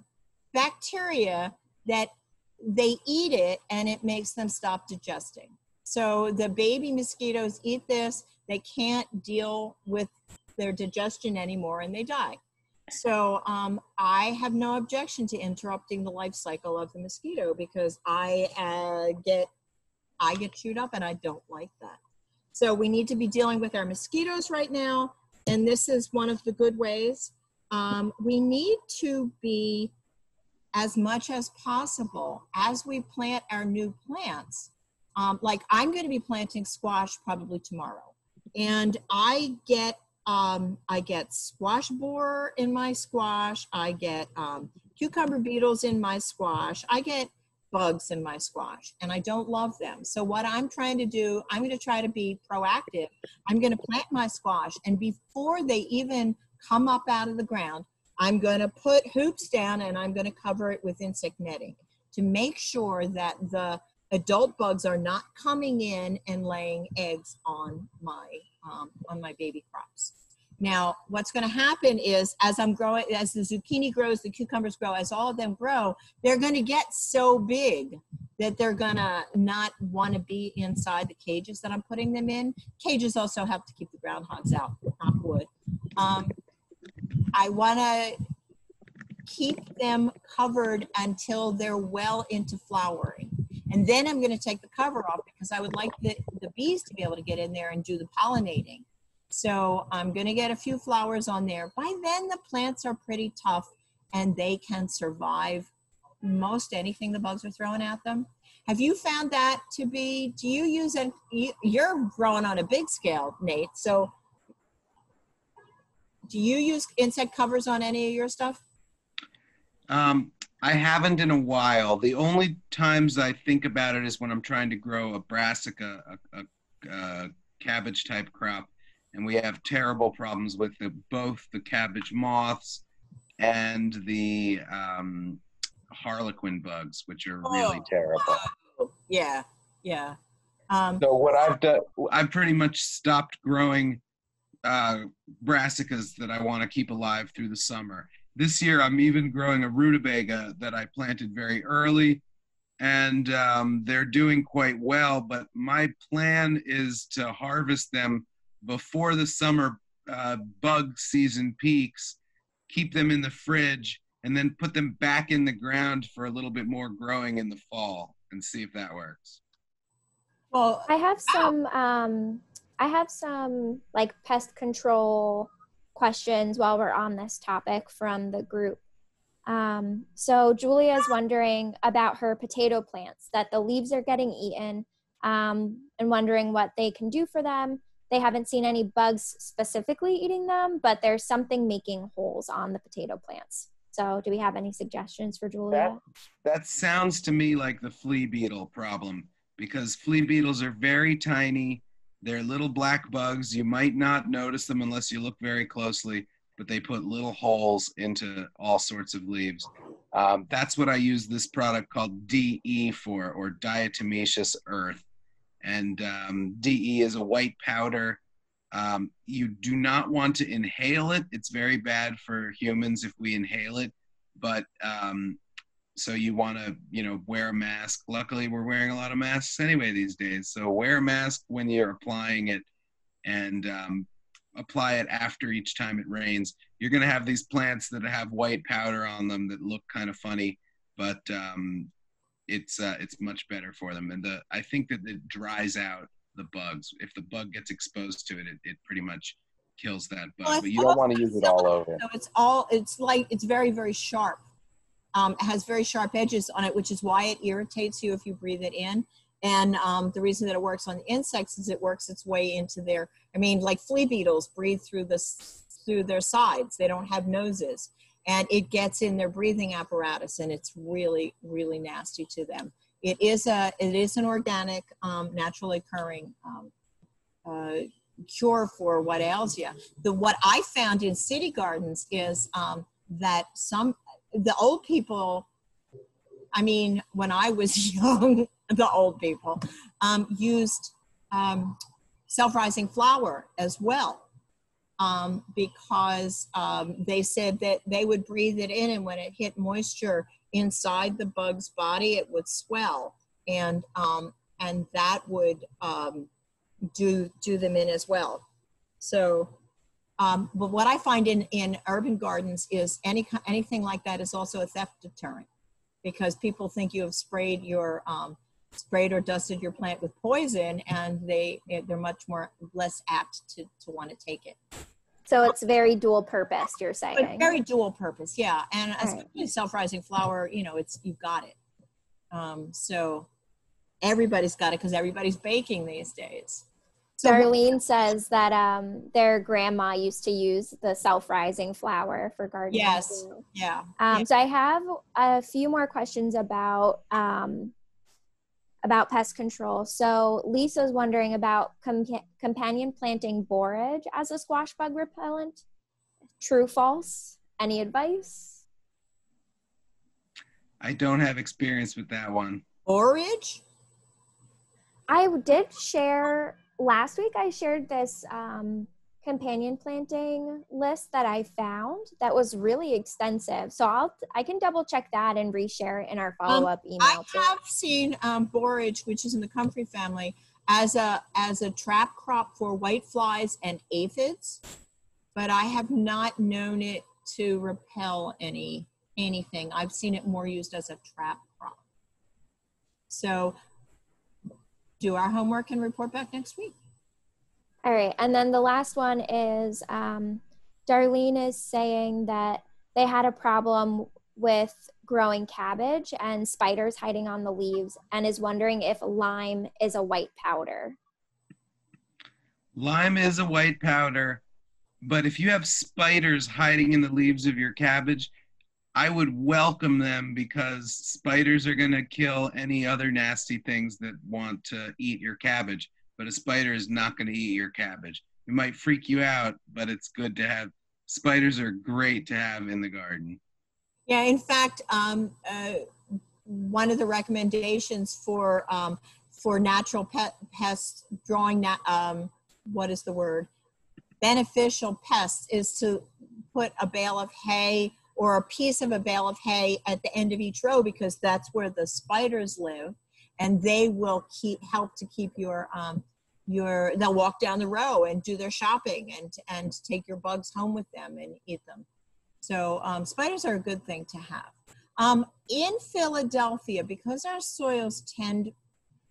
bacteria that they eat it and it makes them stop digesting. So the baby mosquitoes eat this, they can't deal with their digestion anymore and they die. So um, I have no objection to interrupting the life cycle of the mosquito because I uh, get I get chewed up and I don't like that. So we need to be dealing with our mosquitoes right now, and this is one of the good ways. Um, we need to be as much as possible as we plant our new plants. Um, like I'm going to be planting squash probably tomorrow, and I get um, I get squash borer in my squash. I get um, cucumber beetles in my squash. I get bugs in my squash, and I don't love them. So what I'm trying to do, I'm going to try to be proactive. I'm going to plant my squash, and before they even come up out of the ground, I'm going to put hoops down and I'm going to cover it with insect netting to make sure that the adult bugs are not coming in and laying eggs on my um, on my baby crops. Now, what's going to happen is as I'm growing, as the zucchini grows, the cucumbers grow, as all of them grow, they're going to get so big that they're going to not want to be inside the cages that I'm putting them in. Cages also help to keep the groundhogs out, not wood. Um, I want to keep them covered until they're well into flowering. And then I'm going to take the cover off because I would like the, the bees to be able to get in there and do the pollinating. So I'm going to get a few flowers on there. By then, the plants are pretty tough and they can survive most anything the bugs are throwing at them. Have you found that to be, do you use it? You're growing on a big scale, Nate. So do you use insect covers on any of your stuff? Um, I haven't in a while. The only times I think about it is when I'm trying to grow a brassica, a, a, a cabbage type crop, and we have terrible problems with the, both the cabbage moths and the um, harlequin bugs, which are really Oh. Terrible. Yeah, yeah. Um, So what I've done, I've pretty much stopped growing uh, brassicas that I want to keep alive through the summer. This year, I'm even growing a rutabaga that I planted very early, and um, they're doing quite well. But my plan is to harvest them before the summer uh, bug season peaks, keep them in the fridge, and then put them back in the ground for a little bit more growing in the fall and see if that works. well, I have some um I have some like pest control questions while we're on this topic from the group. Um, so Julia is wondering about her potato plants that the leaves are getting eaten um, and wondering what they can do for them. They haven't seen any bugs specifically eating them, but there's something making holes on the potato plants. So, do we have any suggestions for Julia? That sounds to me like the flea beetle problem because flea beetles are very tiny. They're little black bugs. You might not notice them unless you look very closely, but they put little holes into all sorts of leaves. Um, that's what I use this product called DE for, or diatomaceous earth. And um, DE is a white powder. Um, you do not want to inhale it. It's very bad for humans if we inhale it. But um, so you want to you know wear a mask. Luckily we're wearing a lot of masks anyway these days. So wear a mask when you're applying it and um, apply it after each time it rains. You're going to have these plants that have white powder on them that look kind of funny but um, it's uh, it's much better for them. And the i think that it dries out the bugs. If the bug gets exposed to it it, it pretty much kills that bug. Well, but you you don't want to use it all over. so it's all, it's like, it's very, very sharp. Um, has very sharp edges on it, which is why it irritates you if you breathe it in. And um, the reason that it works on insects is it works its way into their, I mean, like flea beetles breathe through the, through their sides. They don't have noses. And it gets in their breathing apparatus and it's really, really nasty to them. It is a, it is an organic, um, naturally occurring um, uh, cure for what ails you. The what I found in city gardens is um, that some the old people. I mean, when I was young, the old people um, used um, self-rising flour as well um, because um, they said that they would breathe it in, and when it hit moisture inside the bug's body, it would swell, and um, and that would um, do do them in as well. So, um, but what I find in in urban gardens is any anything like that is also a theft deterrent because people think you have sprayed your um, sprayed or dusted your plant with poison, and they they're much more less apt to to want to take it. So it's very dual purpose, you're But saying. very dual purpose, yeah. And Right. especially self-rising flour, you know, it's you've got it. Um, so everybody's got it because everybody's baking these days. So Darlene says that um, their grandma used to use the self-rising flour for gardening. Yes. yeah, Um, Yeah. So I have a few more questions about um, about pest control. So Lisa's wondering about compa- companion planting borage as a squash bug repellent. True, false? Any advice? i don't have experience with that one borage. I did share last week. I shared this um, companion planting list that I found that was really extensive. So I'll I can double check that and reshare it in our follow up email. I too. have seen um, borage, which is in the comfrey family, as a as a trap crop for white flies and aphids. but I have not known it to repel any anything. I've seen it more used as a trap crop. So do our homework and report back next week. All right. And then the last one is um, Darlene is saying that they had a problem with growing cabbage and spiders hiding on the leaves and is wondering if lime is a white powder. Lime is a white powder, but if you have spiders hiding in the leaves of your cabbage, I would welcome them because spiders are going to kill any other nasty things that want to eat your cabbage. But a spider is not going to eat your cabbage. It might freak you out, but it's good to have. Spiders are great to have in the garden. Yeah, in fact, um, uh, one of the recommendations for um, for natural pet pests drawing that um, what is the word beneficial pests is to put a bale of hay or a piece of a bale of hay at the end of each row because that's where the spiders live and they will keep help to keep your um, your they'll walk down the row and do their shopping and and take your bugs home with them and eat them. So um, spiders are a good thing to have. Um, in philadelphia because our soils tend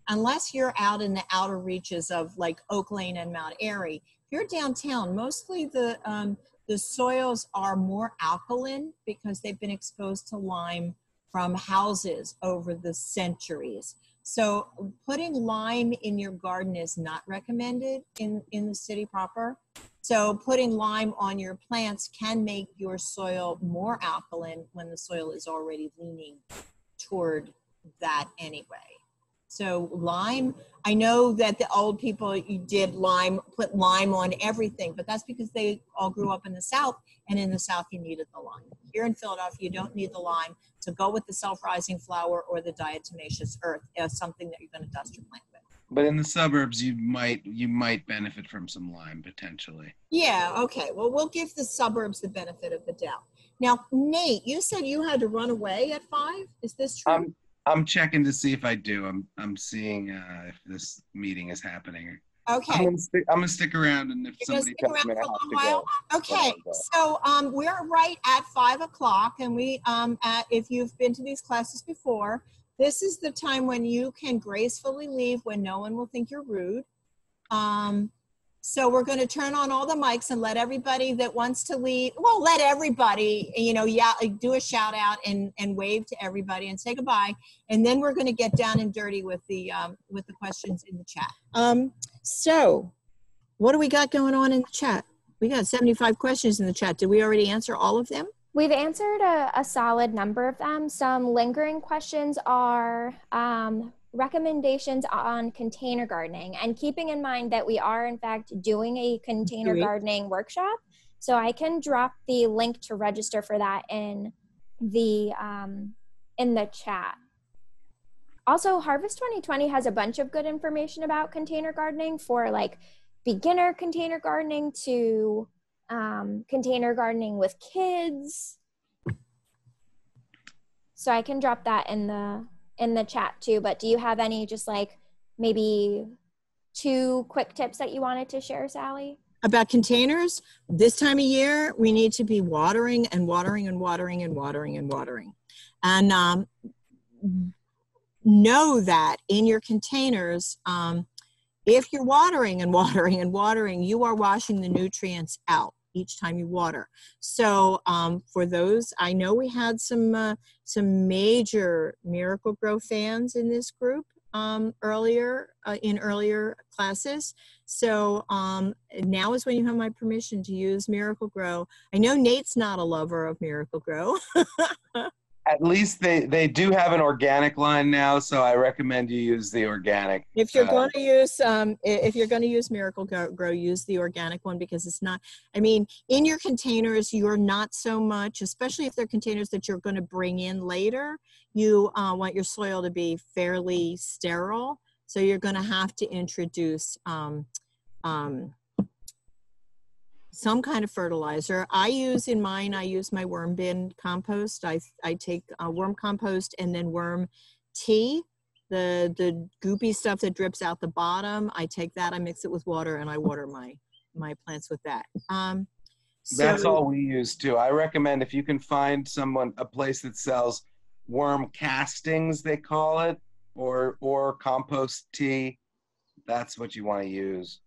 unless you're out in the outer reaches of like oak lane and mount airy you're downtown, mostly the um, the soils are more alkaline because they've been exposed to lime from houses over the centuries. So putting lime in your garden is not recommended in, in the city proper. So putting lime on your plants can make your soil more alkaline when the soil is already leaning toward that anyway. So lime, I know that the old people you did lime, put lime on everything, but that's because they all grew up in the South, and in the South you needed the lime. Here in Philadelphia, you don't need the lime to go with the self-rising flour or the diatomaceous earth as something that you're going to dust your plant with. But in the suburbs, you might you might benefit from some lime potentially. Yeah. Okay. Well, we'll give the suburbs the benefit of the doubt. Now, Nate, you said you had to run away at five. Is this true? Um, I'm checking to see if I do. I'm I'm seeing uh, if this meeting is happening. okay. I'm gonna stick. I'm gonna stick around, and if You're somebody tells me for have to while? go. Okay, so um, we're right at five o'clock, and we, um, at, if you've been to these classes before, this is the time when you can gracefully leave when no one will think you're rude. Um, so we're going to turn on all the mics and let everybody that wants to leave. Well, let everybody, you know, yeah, do a shout out and and wave to everybody and say goodbye, and then we're going to get down and dirty with the um, with the questions in the chat. Um, so what do we got going on in the chat? We got 75 questions in the chat. Did we already answer all of them? We've answered a, a solid number of them. Some lingering questions are um, recommendations on container gardening and keeping in mind that we are in fact doing a container gardening workshop. So I can drop the link to register for that in the um, in the chat. Also, Harvest 2020 has a bunch of good information about container gardening for like beginner container gardening to um, container gardening with kids. So I can drop that in the in the chat too. But do you have any just like maybe two quick tips that you wanted to share, Sally? About containers, this time of year, we need to be watering and watering and watering and watering and watering. And um, know that in your containers, um, if you're watering and watering and watering, you are washing the nutrients out each time you water. So um, for those, I know we had some uh, some major Miracle-Gro fans in this group um, earlier uh, in earlier classes. So um, now is when you have my permission to use Miracle-Gro. I know Nate's not a lover of Miracle-Gro. At least they they do have an organic line now, so I recommend you use the organic. If you're Uh, going to use, um, if you're going to use Miracle-Gro, Grow, use the organic one because it's not. I mean, in your containers, you're not so much, especially if they're containers that you're going to bring in later. You uh, want your soil to be fairly sterile, so you're going to have to introduce um, um, some kind of fertilizer. I use in mine. I use my worm bin compost. I I take uh, worm compost and then worm tea the the goopy stuff that drips out the bottom i take that i mix it with water and i water my my plants with that um That's all we use too. I recommend if you can find someone a place that sells worm castings, they call it, or or compost tea. That's what you want to use.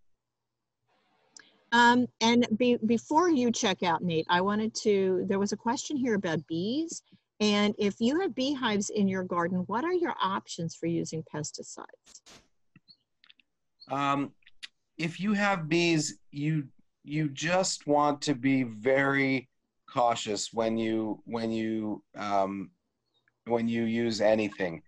Um, and be, before you check out, Nate, I wanted to, there was a question here about bees. And if you have beehives in your garden, what are your options for using pesticides? Um, if you have bees, you you just want to be very cautious when you when you um, when you use anything.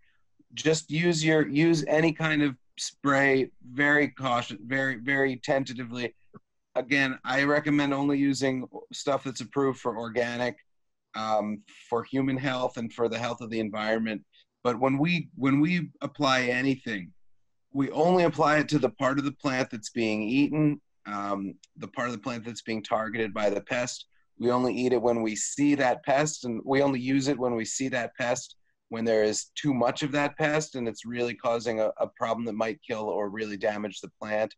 Just use your use any kind of spray very cautious, very very tentatively. Again, I recommend only using stuff that's approved for organic, um, for human health and for the health of the environment. But when we when we apply anything, we only apply it to the part of the plant that's being eaten, um, the part of the plant that's being targeted by the pest. We only eat it when we see that pest, and we only use it when we see that pest when there is too much of that pest and it's really causing a, a problem that might kill or really damage the plant.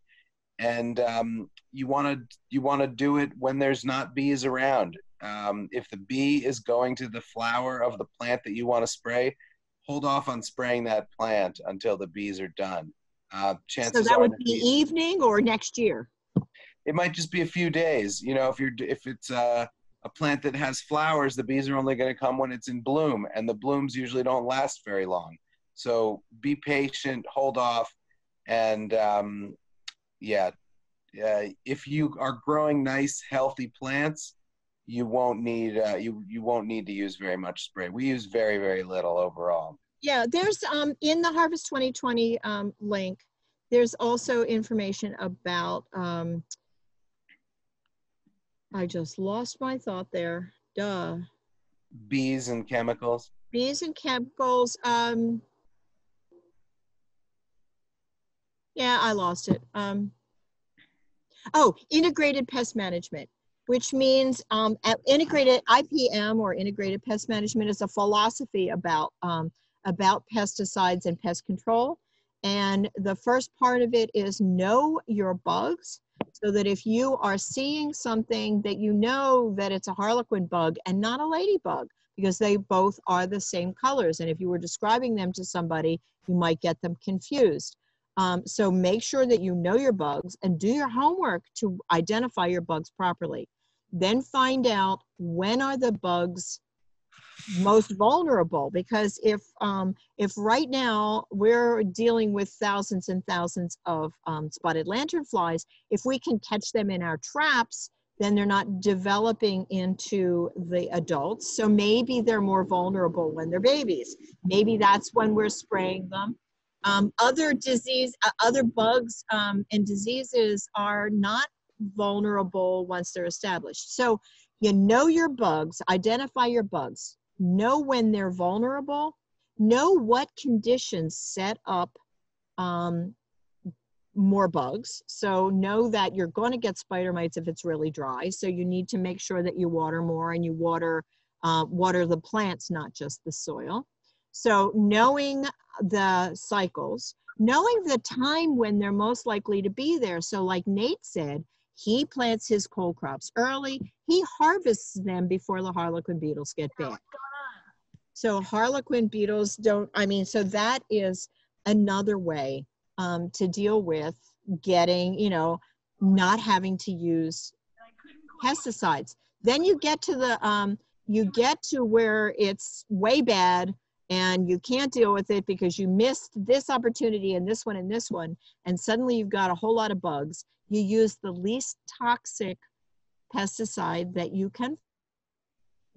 And um, you want to you want to do it when there's not bees around. Um, if the bee is going to the flower of the plant that you want to spray, hold off on spraying that plant until the bees are done. Uh, So that would be evening or next year? it might just be a few days. You know, if you're if it's uh, a plant that has flowers, the bees are only going to come when it's in bloom, and the blooms usually don't last very long. So be patient, hold off, and um, yeah, uh, if you are growing nice, healthy plants, you won't need uh, you you won't need to use very much spray. We use very very little overall. Yeah, there's, um, in the Harvest 2020, um, link, there's also information about, um, I just lost my thought there, duh. Bees and chemicals. Bees and chemicals, um, yeah, I lost it. Um, oh, integrated pest management, which means um, integrated IPM or integrated pest management is a philosophy about um, about pesticides and pest control. And the first part of it is know your bugs so that if you are seeing something that you know that it's a harlequin bug and not a ladybug because they both are the same colors. And if you were describing them to somebody, you might get them confused. Um, so make sure that you know your bugs and do your homework to identify your bugs properly. Then find out when are the bugs most vulnerable because if um, if right now we're dealing with thousands and thousands of um, spotted lanternflies, if we can catch them in our traps, then they're not developing into the adults. So maybe they're more vulnerable when they're babies. Maybe that's when we're spraying them. Um, other disease, uh, other bugs um, and diseases are not vulnerable once they're established. So you know your bugs, identify your bugs, know when they're vulnerable, know what conditions set up um, more bugs. So know that you're going to get spider mites if it's really dry. So you need to make sure that you water more and you water uh, water the plants, not just the soil. So knowing the cycles, knowing the time when they're most likely to be there. So like Nate said, he plants his cold crops early. He harvests them before the harlequin beetles get back. So harlequin beetles don't, I mean, so that is another way um, to deal with getting, you know, not having to use pesticides. Then you get to the, um, you get to where it's way bad and you can't deal with it because you missed this opportunity and this one and this one. And suddenly you've got a whole lot of bugs. You use the least toxic pesticide that you can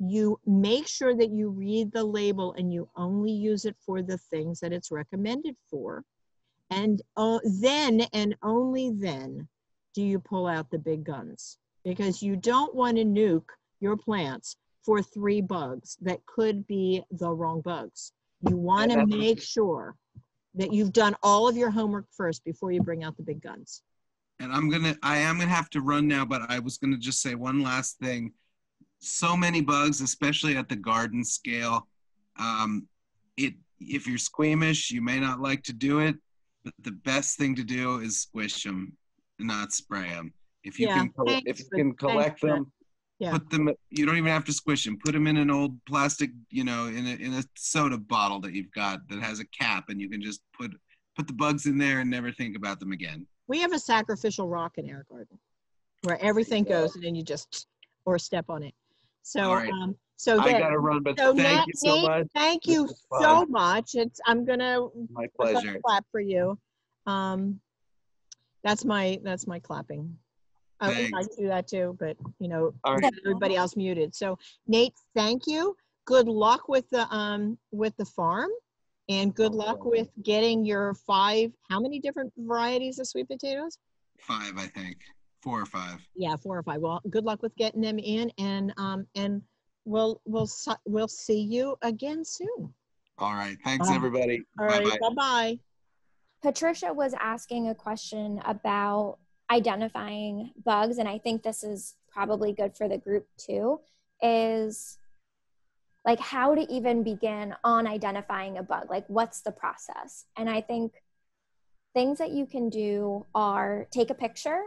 you make sure that you read the label and you only use it for the things that it's recommended for. And uh, then and only then do you pull out the big guns because you don't want to nuke your plants for three bugs that could be the wrong bugs. You want to make sure that you've done all of your homework first before you bring out the big guns. and I'm gonna I am gonna have to run now, but I was gonna just say one last thing. So many bugs, especially at the garden scale. Um, it if you're squeamish, you may not like to do it, but the best thing to do is squish them, and not spray them. If you Yeah, can, if you can collect them, Yeah. Put them. You don't even have to squish them. Put them in an old plastic, you know, in a in a soda bottle that you've got that has a cap, and you can just put put the bugs in there and never think about them again. We have a sacrificial rock in our garden where everything goes and then you just or step on it. So All right. um so I gotta run, but so thank Nat- you so much. thank you so much. It's I'm gonna My pleasure. clap for you. Um that's my that's my clapping. I would like to do that too, but you know, All right. everybody else muted. So Nate, thank you. Good luck with the um with the farm and good luck with getting your five how many different varieties of sweet potatoes? Five, I think, four or five. Yeah, four or five. Well, good luck with getting them in and um and we'll we'll we'll see you again soon. All right. Thanks, Um, everybody. All Bye right, bye-bye. Patricia was asking a question about identifying bugs, and I think this is probably good for the group too. Is like how to even begin on identifying a bug. Like, what's the process? And I think things that you can do are take a picture,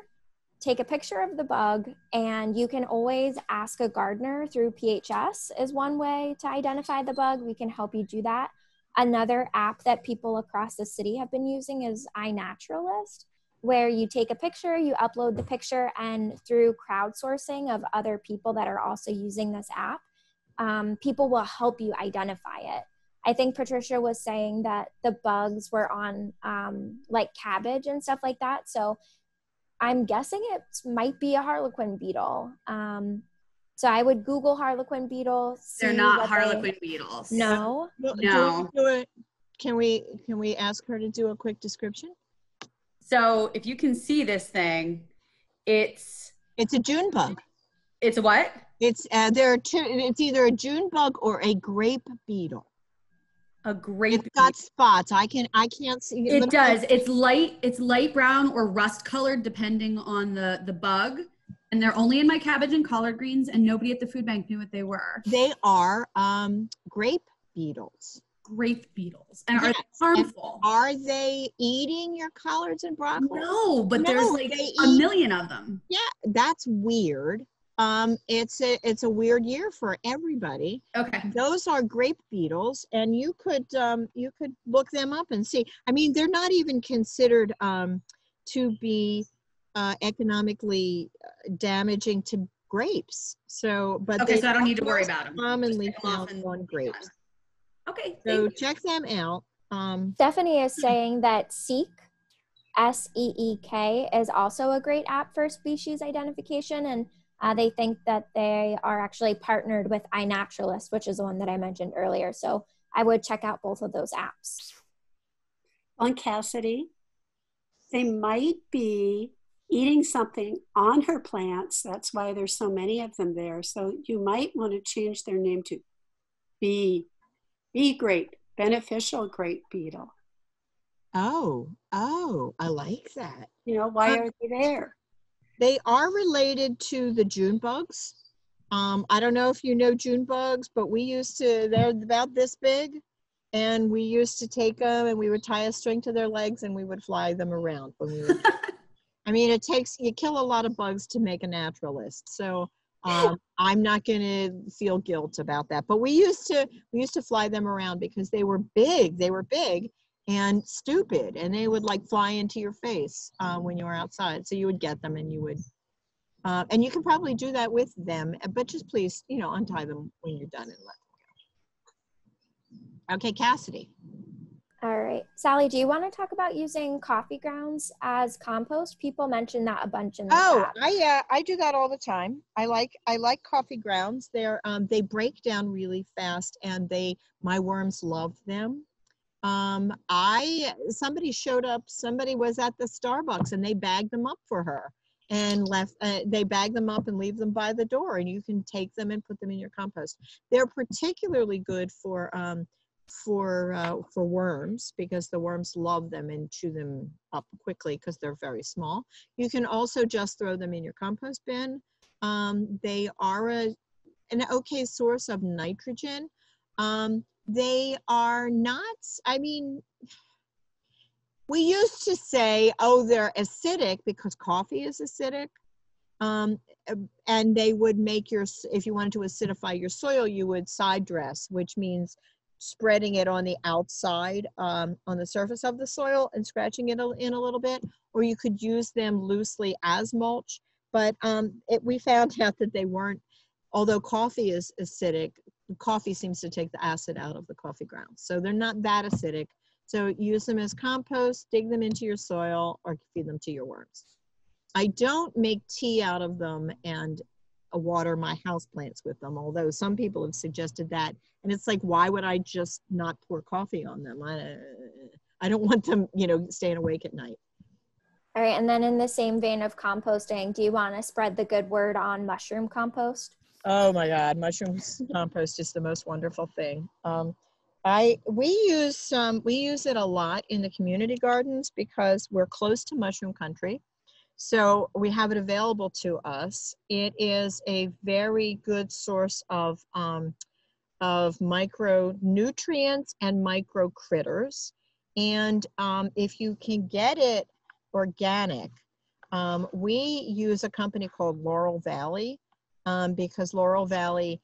take a picture of the bug, and you can always ask a gardener through PHS, is one way to identify the bug. We can help you do that. Another app that people across the city have been using is iNaturalist, where you take a picture, you upload the picture, and through crowdsourcing of other people that are also using this app, um, people will help you identify it. I think Patricia was saying that the bugs were on um, like cabbage and stuff like that. So I'm guessing it might be a harlequin beetle. Um, so I would Google harlequin beetle. They're not what they- harlequin beetles. No. Well, do- No. Can we, can we ask her to do a quick description? So if you can see this thing, it's It's a June bug. it's a what? It's, uh, there are two, it's either a June bug or a grape beetle. A grape. It's got spots. I can, I can't see. It me- does. It's light. It's light brown or rust colored, depending on the the bug. And they're only in my cabbage and collard greens, and nobody at the food bank knew what they were. They are, um, grape beetles. Grape beetles, and are Yes, they harmful? Are they eating your collards and broccoli? No, but there's like a eat- million of them. Yeah, that's weird. Um, it's a, it's a weird year for everybody. Okay. those are grape beetles and you could um, you could look them up and see i mean they're not even considered um, to be uh, economically uh, damaging to grapes so but Okay, so I don't need to worry about them. commonly Pick 'em off found on grapes. Okay. so thank you. check them out um, Stephanie is saying that Seek, S E E K, is also a great app for species identification. And uh, they think that they are actually partnered with iNaturalist, which is the one that I mentioned earlier. So I would check out both of those apps. on Cassidy, they might be eating something on her plants. That's why there's so many of them there. So you might want to change their name to Bee, Bee great, Beneficial great Beetle. oh oh i like that You know, why Uh, are they there? they are related to the june bugs um, i don't know if you know june bugs but we used to they're about this big and we used to take them and we would tie a string to their legs and we would fly them around when we were i mean it takes you kill a lot of bugs to make a naturalist so um, i'm not going to feel guilt about that but we used to we used to fly them around because they were big they were big and stupid and they would like fly into your face uh, when you were outside so you would get them and you would uh, and you can probably do that with them uh, but just please you know untie them when you're done and let them go. Okay cassidy All right. Sally, do you want to talk about using coffee grounds as compost? People mention that a bunch in the oh chat. i uh, i do that all the time i like i like coffee grounds they're um, they break down really fast and they my worms love them um i somebody showed up somebody was at the starbucks and they bagged them up for her and left uh, they bag them up and leave them by the door and you can take them and put them in your compost they're particularly good for um for uh, for worms because the worms love them and chew them up quickly because they're very small. You can also just throw them in your compost bin. Um, they are a, an okay source of nitrogen. Um, they are not i mean we used to say oh they're acidic because coffee is acidic. Um, uh, and they would make your, if you wanted to acidify your soil, you would side dress, which means spreading it on the outside, um, on the surface of the soil and scratching it in a little bit, or you could use them loosely as mulch. But um, it, we found out that they weren't, although coffee is acidic, coffee seems to take the acid out of the coffee grounds. So they're not that acidic. So use them as compost, dig them into your soil, or feed them to your worms. I don't make tea out of them and water my houseplants with them, although some people have suggested that. And it's like, why would I just not pour coffee on them? I, I don't want them, you know, staying awake at night. All right, and then in the same vein of composting, do you want to spread the good word on mushroom compost? Oh my God, mushroom compost is the most wonderful thing. Um, I we use um, we use it a lot in the community gardens because we're close to mushroom country, so we have it available to us. It is a very good source of um, of micronutrients and micro critters, and um, if you can get it organic, um, we use a company called Laurel Valley um, because Laurel Valley,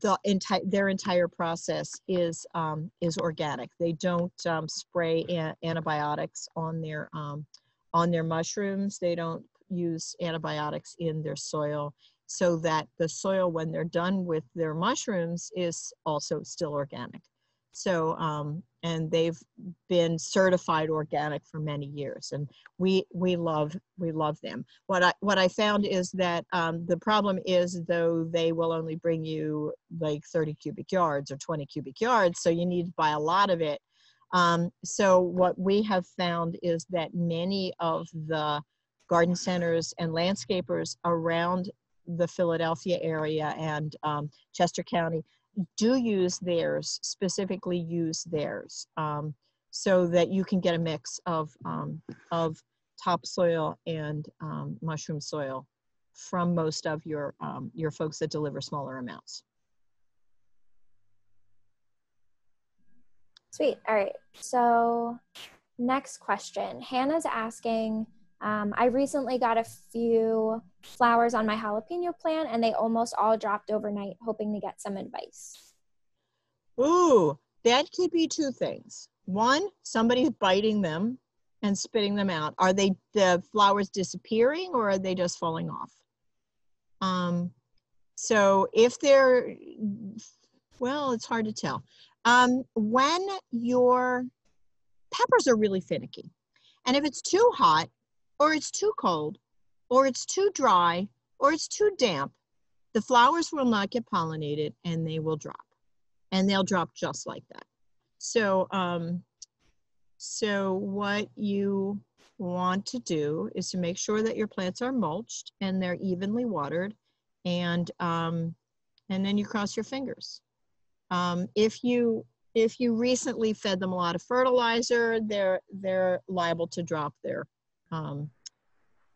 the entire their entire process is um, is organic. They don't um, spray antibiotics on their um, on their mushrooms. They don't use antibiotics in their soil, so that the soil, when they're done with their mushrooms, is also still organic. So, um, and they've been certified organic for many years, and we we love we love them. What I what I found is that um, the problem is though they will only bring you like 30 cubic yards or 20 cubic yards, so you need to buy a lot of it. Um, so what we have found is that many of the garden centers and landscapers around the Philadelphia area and um, Chester County do use theirs, specifically use theirs, um, so that you can get a mix of, um, of topsoil and um, mushroom soil from most of your, um, your folks that deliver smaller amounts. Sweet. All right. So, next question. Hannah's asking um, I recently got a few flowers on my jalapeno plant and they almost all dropped overnight, hoping to get some advice. Ooh, that could be two things. One, somebody's biting them and spitting them out. Are they the flowers disappearing or are they just falling off? Um, so if they're, well, it's hard to tell. Um, when your peppers are really finicky, and if it's too hot, or it's too cold, or it's too dry, or it's too damp, the flowers will not get pollinated and they will drop and they'll drop just like that. So, um, so what you want to do is to make sure that your plants are mulched and they're evenly watered, and um, and then you cross your fingers. Um, if you if you recently fed them a lot of fertilizer, they're they're liable to drop their um,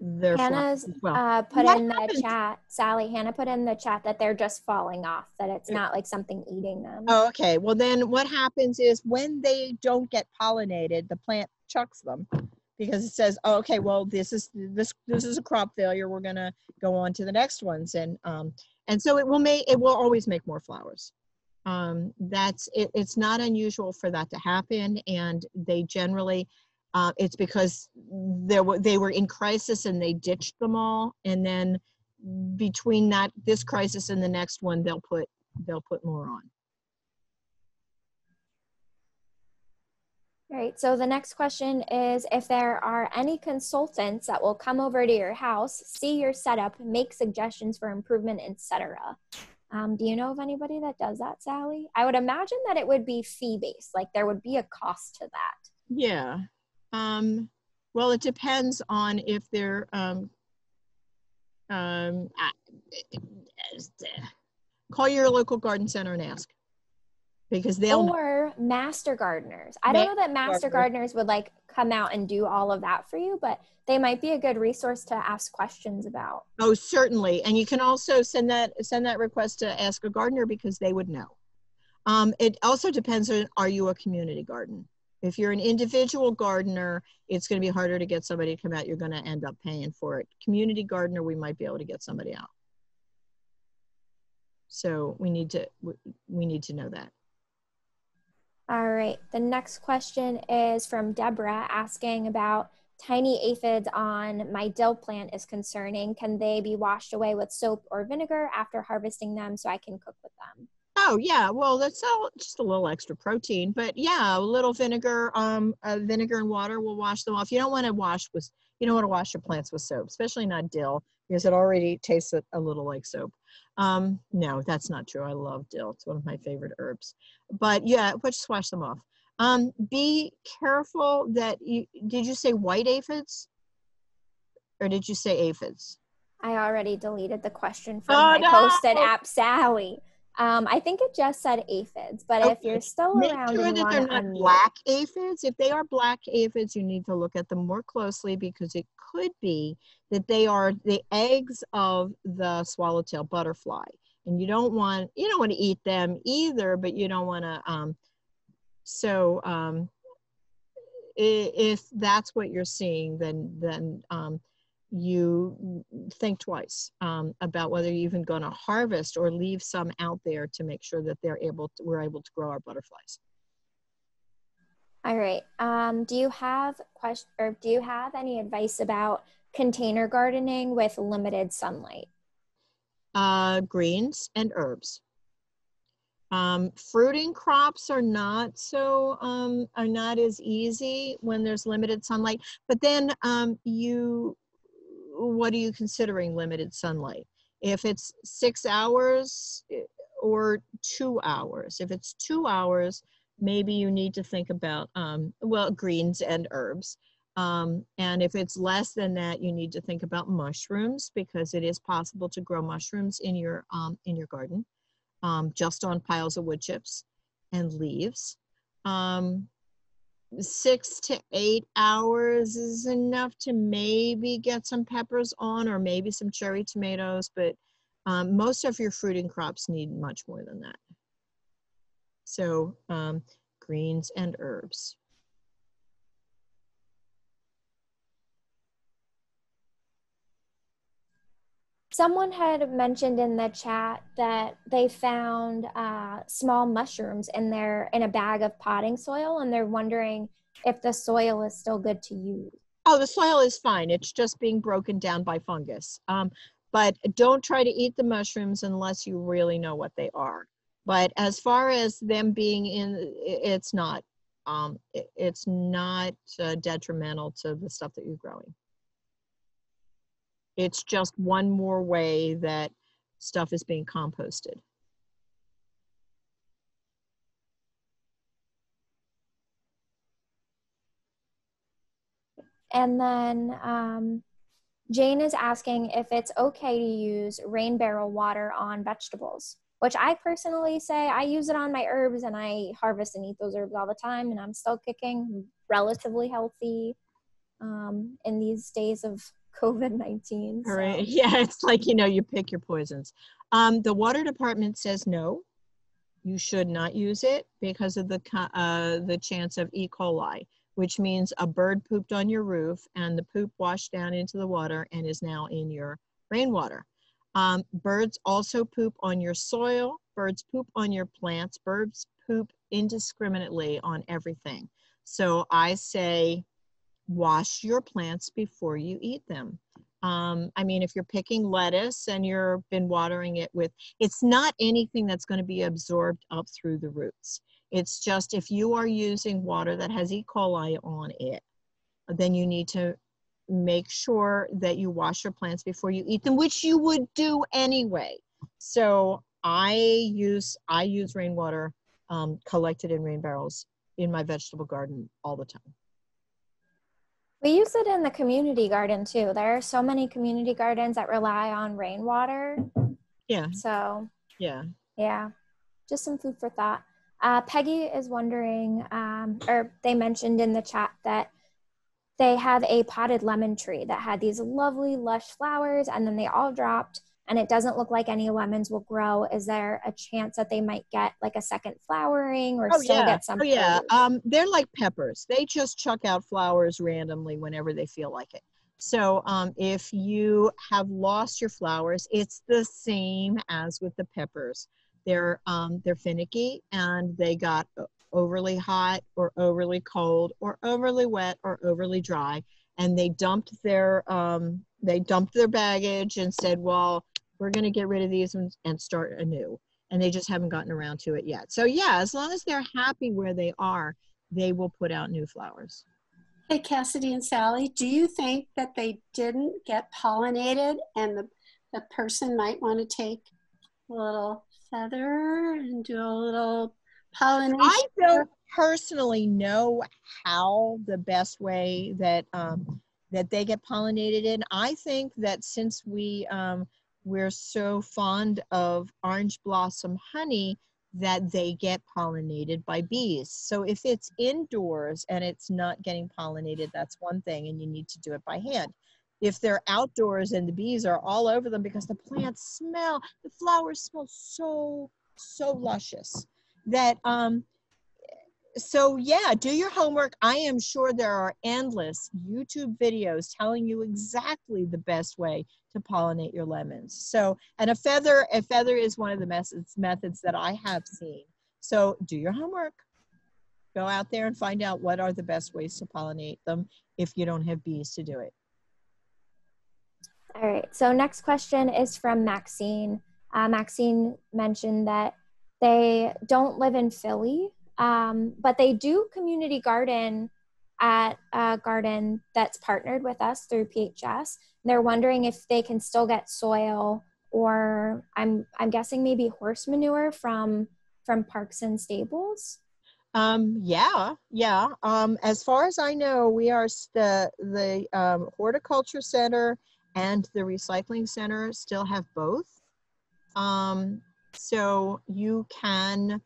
their Hannah's well. uh, put What in the chat, Sally, Hannah put in the chat that they're just falling off, that it's Yeah. not like something eating them. Oh, okay. Well, then what happens is when they don't get pollinated, the plant chucks them because it says, oh, okay, well, this is this this is a crop failure. We're gonna go on to the next ones, and um, and so it will make it will always make more flowers. Um, that's it, it's not unusual for that to happen, and they generally. Uh, it's because there were they were in crisis and they ditched them all, and then between that this crisis and the next one, they'll put they'll put more on. All right. So the next question is if there are any consultants that will come over to your house, see your setup, make suggestions for improvement, etc. Um, do you know of anybody that does that, Sally? I would imagine that it would be fee based, like there would be a cost to that. Yeah. Um, well, it depends on if they're, um, um, I- call your local garden center and ask. Because they'll. Or master gardeners. I don't know that master gardeners. would like come out and do all of that for you, but they might be a good resource to ask questions about. oh, certainly. And you can also send that, send that request to ask a gardener because they would know. Um, it also depends on, are you a community garden? If you're an individual gardener, it's going to be harder to get somebody to come out. You're going to end up paying for it. Community gardener, we might be able to get somebody out. So we need to we- we need to know that. All right. The next question is from Deborah asking about tiny aphids on my dill plant is concerning. Can they be washed away with soap or vinegar after harvesting them so I can cook with them? Oh yeah, well that's all, just a little extra protein, but yeah, a little vinegar, um, uh, vinegar and water will wash them off. You don't want to wash with, you don't want to wash your plants with soap, especially not dill because it already tastes a, a little like soap. Um, no, that's not true. I love dill; it's one of my favorite herbs. But yeah, but just wash them off. Um, be careful that you did you say white aphids, or did you say aphids? I already deleted the question from Oh, my posted no! app Sally. Um, I think it just said aphids, but if you're still Make around sure that they're not unmute, black aphids. If they are black aphids, you need to look at them more closely because it could be that they are the eggs of the swallowtail butterfly. And you don't want you don't want to eat them either, but you don't want to. Um, so um, if that's what you're seeing, then then um, you think twice um, about whether you're even going to harvest or leave some out there to make sure that they're able to, we're able to grow our butterflies. All right. Um, do you have question or do you have any advice about container gardening with limited sunlight? Uh, greens and herbs. Um, fruiting crops are not so um, are not as easy when there's limited sunlight. But then um, you, what are you considering limited sunlight? If it's six hours eh, or two hours, if it's two hours, maybe you need to think about um, well greens and herbs. Um, and if it's less than that, you need to think about mushrooms because it is possible to grow mushrooms in your um, in your garden, um, just on piles of wood chips and leaves. Um, six to eight hours is enough to maybe get some peppers on, or maybe some cherry tomatoes. But um, most of your fruiting crops need much more than that. So um, greens and herbs. Someone had mentioned in the chat that they found uh, small mushrooms in their in a bag of potting soil, and they're wondering if the soil is still good to use. Oh, the soil is fine. It's just being broken down by fungus. Um, but don't try to eat the mushrooms unless you really know what they are. But as far as them being in, it's not. Um, it's not uh, detrimental to the stuff that you're growing. It's just one more way that stuff is being composted. And then um, Jane is asking if it's okay to use rain barrel water on vegetables, which I personally say I use it on my herbs and I harvest and eat those herbs all the time, and I'm still kicking, relatively healthy um, in these days of COVID 19. All right. Yeah, it's like, you know, you pick your poisons. Um, the water department says no, you should not use it because of the, uh, the chance of E. coli, which means a bird pooped on your roof and the poop washed down into the water and is now in your rainwater. Um, birds also poop on your soil. Birds poop on your plants. Birds poop indiscriminately on everything. So I say, wash your plants before you eat them. Um, I mean, if you're picking lettuce and you've been watering it with, it's not anything that's going to be absorbed up through the roots. It's just if you are using water that has E. coli on it, then you need to make sure that you wash your plants before you eat them, which you would do anyway. So I use I use rainwater um, collected in rain barrels in my vegetable garden all the time. We use it in the community garden too. There are so many community gardens that rely on rainwater. Yeah, So, yeah. yeah, just some food for thought. Uh, Peggy is wondering, um, or they mentioned in the chat that they have a potted lemon tree that had these lovely lush flowers and then they all dropped. And it doesn't look like any lemons will grow, is there a chance that they might get like a second flowering or Oh still yeah, get some? oh yeah. Um, they're like peppers. They just chuck out flowers randomly whenever they feel like it. So um, if you have lost your flowers, it's the same as with the peppers. They're um, they're finicky and they got overly hot or overly cold or overly wet or overly dry, and they dumped their um, they dumped their baggage and said, well, we're going to get rid of these ones and start anew and they just haven't gotten around to it yet. So yeah, as long as they're happy where they are, they will put out new flowers. Hey, Cassidy and Sally, do you think that they didn't get pollinated and the, the person might want to take a little feather and do a little pollination? I don't personally know how the best way that um, that they get pollinated in. I think that since we um, we're so fond of orange blossom honey, that they get pollinated by bees. So if it's indoors and it's not getting pollinated, that's one thing, and you need to do it by hand. If they're outdoors and the bees are all over them because the plants smell, the flowers smell so so luscious that um so yeah do your homework i am sure there are endless youtube videos telling you exactly the best way to pollinate your lemons so and a feather a feather is one of the methods methods that i have seen so do your homework go out there and find out what are the best ways to pollinate them if you don't have bees to do it All right. So next question is from Maxine. Uh, Maxine mentioned that they don't live in Philly, um, but they do community garden at a garden that's partnered with us through PHS. They're wondering if they can still get soil or I'm I'm guessing maybe horse manure from from Parks and Stables. Um, yeah, yeah. Um, as far as I know, we are the the um, horticulture center and the recycling center still have both. Um, so you can.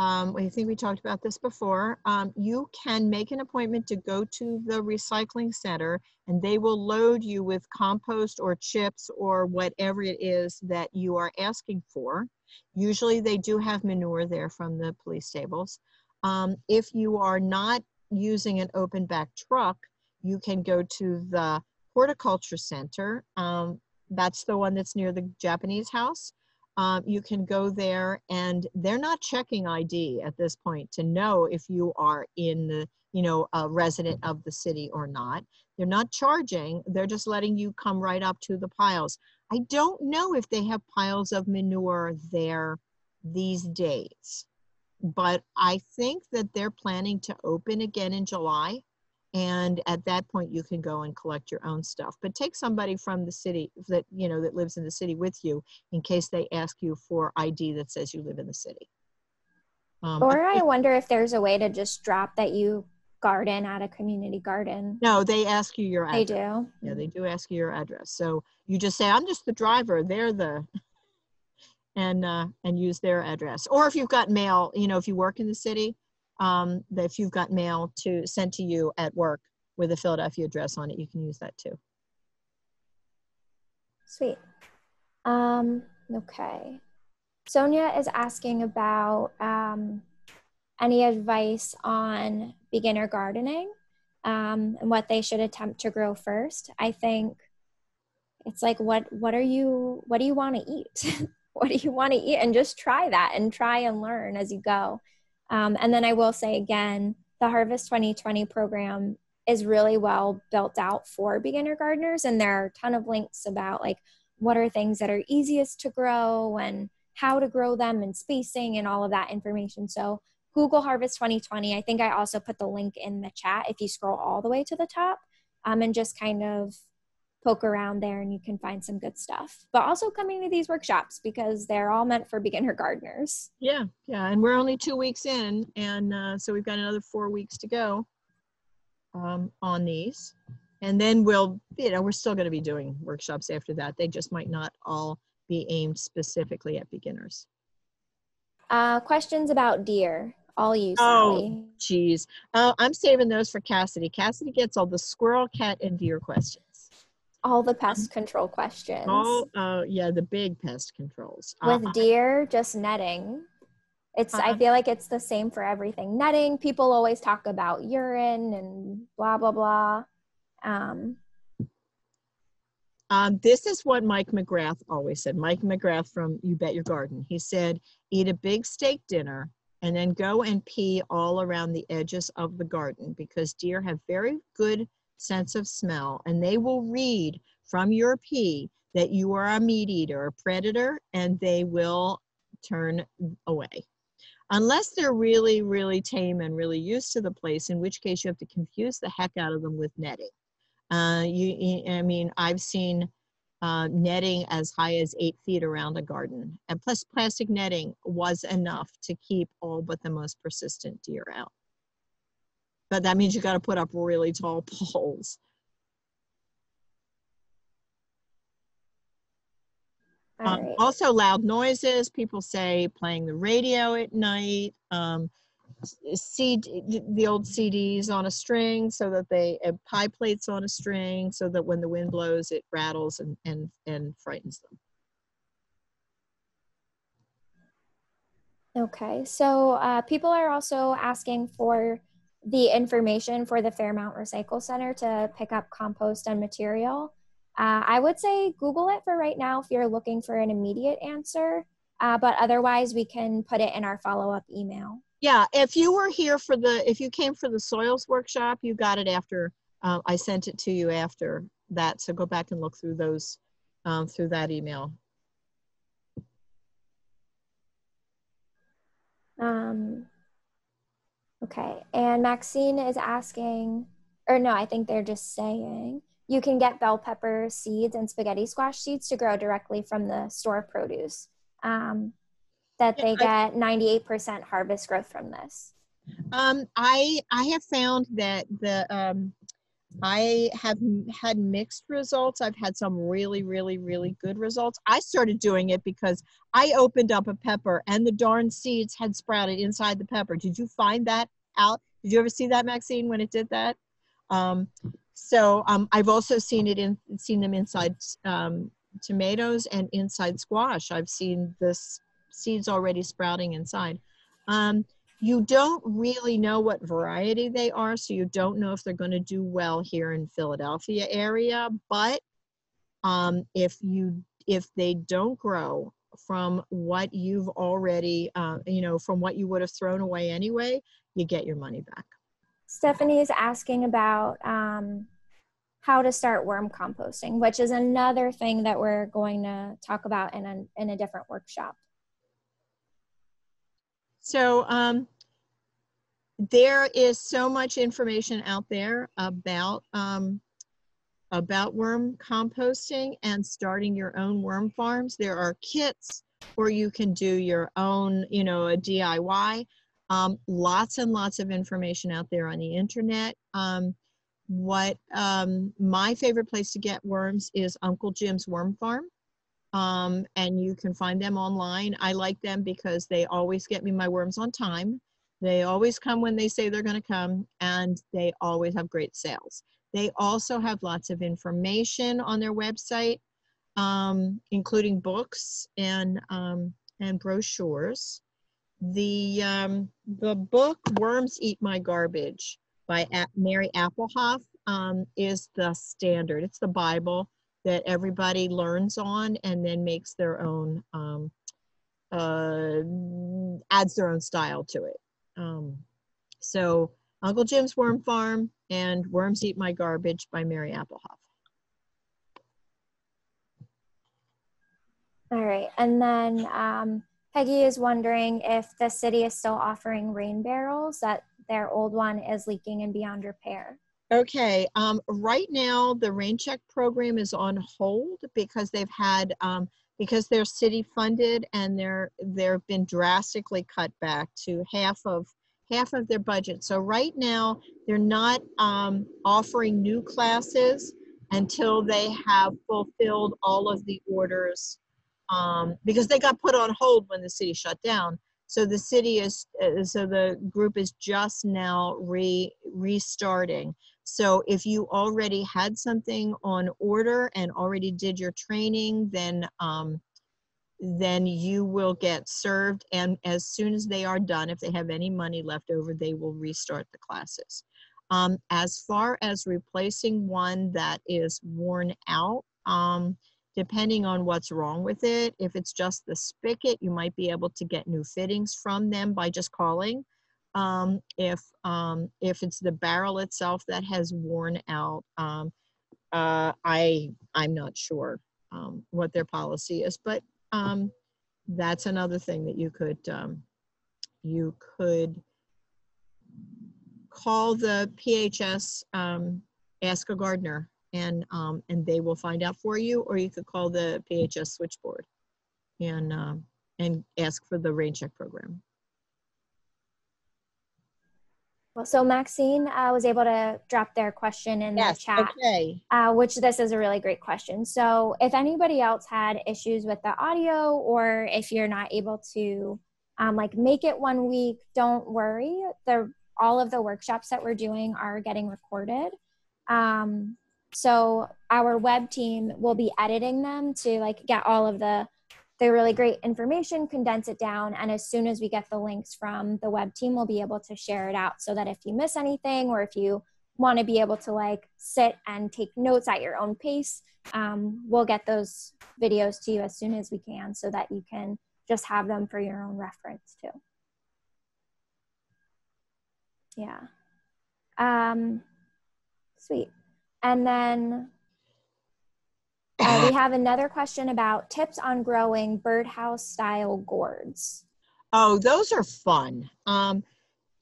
Um, I think we talked about this before. Um, you can make an appointment to go to the recycling center, and they will load you with compost or chips or whatever it is that you are asking for. Usually, they do have manure there from the police stables. Um, if you are not using an open back truck, you can go to the horticulture center. Um, that's the one that's near the Japanese house. Um, you can go there and they're not checking ID at this point to know if you are in the, you know, a resident of the city or not. They're not charging, they're just letting you come right up to the piles. I don't know if they have piles of manure there these days but I think that they're planning to open again in July. And at that point, you can go and collect your own stuff. But take somebody from the city that you know that lives in the city with you, in case they ask you for ID that says you live in the city. Um, Or I I wonder if there's a way to just drop that you garden at a community garden. no, they ask you your They do. Yeah, they do ask you your address. So you just say, "I'm just the driver." They're the and uh, and use their address. Or if you've got mail, you know, if you work in the city, um, that if you've got mail to sent to you at work with a Philadelphia address on it, you can use that too. Sweet. Um, okay. Sonia is asking about um, any advice on beginner gardening um, and what they should attempt to grow first. I think it's like what what are you what do you want to eat? what do you want to eat? And just try that and try and learn as you go. Um, and then I will say again, the Harvest 2020 program is really well built out for beginner gardeners, and there are a ton of links about like what are things that are easiest to grow and how to grow them and spacing and all of that information. So Google Harvest 2020. I think I also put the link in the chat if you scroll all the way to the top um, and just kind of poke around there and you can find some good stuff. But also coming to these workshops because they're all meant for beginner gardeners. Yeah, yeah, and we're only two weeks in, and uh, so we've got another four weeks to go um, on these, and then we'll, you know, we're still going to be doing workshops after that. They just might not all be aimed specifically at beginners. Uh, questions about deer. All you, Oh. Geez, uh, I'm saving those for Cassidy. Cassidy gets all the squirrel, cat, and deer questions. All the pest control questions. Oh, uh, yeah, the big pest controls. With Uh, deer, just netting. It's I Uh-huh. feel like it's the same for everything. Netting, people always talk about urine and blah blah blah. Um, Um, this is what Mike McGrath always said. Mike McGrath from You Bet Your Garden. He said, eat a big steak dinner and then go and pee all around the edges of the garden because deer have very good sense of smell and they will read from your pee that you are a meat eater, a predator, and they will turn away. Unless they're really, really tame and really used to the place, in which case you have to confuse the heck out of them with netting. Uh, you, I mean, I've seen uh, netting as high as eight feet around a garden, and plus plastic netting was enough to keep all but the most persistent deer out. But that means you got to put up really tall poles. Um, right. Also, loud noises. People say playing the radio at night. Um, CD, the old CDs on a string, so that they pie plates on a string, so that when the wind blows, it rattles and and and frightens them. Okay, so uh, people are also asking for the information for the Fairmount Recycle Center to pick up compost and material. Uh, I would say Google it for right now if you're looking for an immediate answer, uh, but otherwise we can put it in our follow-up email. Yeah, if you were here for the, if you came for the soils workshop, you got it after, uh, I sent it to you after that. So go back and look through those, um, through that email. Um, okay, and Maxine is asking, or no, I think they're just saying you can get bell pepper seeds and spaghetti squash seeds to grow directly from the store produce. Um, that they get 98% harvest growth from this. Um, I I have found that the um, I have had mixed results. I've had some really, really, really good results. I started doing it because I opened up a pepper and the darn seeds had sprouted inside the pepper. Did you find that out? Did you ever see that, Maxine, when it did that? Um, so um, I've also seen it in seen them inside um, tomatoes and inside squash. I've seen this seeds already sprouting inside. Um, you don't really know what variety they are, so you don't know if they're going to do well here in Philadelphia area. But um, if you if they don't grow from what you've already, uh, you know, from what you would have thrown away anyway, you get your money back. Stephanie is asking about um, how to start worm composting, which is another thing that we're going to talk about in a, in a different workshop. So um, there is so much information out there about um, about worm composting and starting your own worm farms. There are kits, or you can do your own, you know, a DIY. Um, lots and lots of information out there on the internet. Um, what um, my favorite place to get worms is Uncle Jim's Worm Farm um, and you can find them online. I like them because they always get me my worms on time. They always come when they say they're going to come, and they always have great sales. They also have lots of information on their website, um, including books and um, and brochures. The um, the book "Worms Eat My Garbage" by Mary Appelhof um, is the standard. It's the Bible that everybody learns on and then makes their own um, uh, adds their own style to it um, so uncle jim's worm farm and worms eat my garbage by mary appelhof All right. And then um, Peggy is wondering if the city is still offering rain barrels, that their old one is leaking and beyond repair. Okay, um, right now the rain check program is on hold because they've had, um, because they're city funded and they're, they've been drastically cut back to half of, half of their budget. So right now, they're not, um, offering new classes until they have fulfilled all of the orders. Um, because they got put on hold when the city shut down. So the city is, uh, so the group is just now re, restarting. So if you already had something on order and already did your training, then um, then you will get served. And as soon as they are done, if they have any money left over, they will restart the classes. Um, as far as replacing one that is worn out, um, depending on what's wrong with it, if it's just the spigot, you might be able to get new fittings from them by just calling. Um, if um, if it's the barrel itself that has worn out, um, uh, I I'm not sure um, what their policy is, but um, that's another thing that you could um, you could call the PHS, um, ask a gardener, and um, and they will find out for you, or you could call the PHS switchboard and um, and ask for the rain check program. Well, so Maxine uh, was able to drop their question in the chat, Okay. uh, which this is a really great question. So if anybody else had issues with the audio, or if you're not able to um, like make it one week, don't worry. The all of the workshops that we're doing are getting recorded. Um, so our web team will be editing them to like get all of the the really great information, condense it down, and as soon as we get the links from the web team, we'll be able to share it out so that if you miss anything or if you want to be able to like sit and take notes at your own pace, um, we'll get those videos to you as soon as we can so that you can just have them for your own reference too. Yeah. Um, sweet. And then uh, we have another question about tips on growing birdhouse style gourds. Oh, those are fun. Um,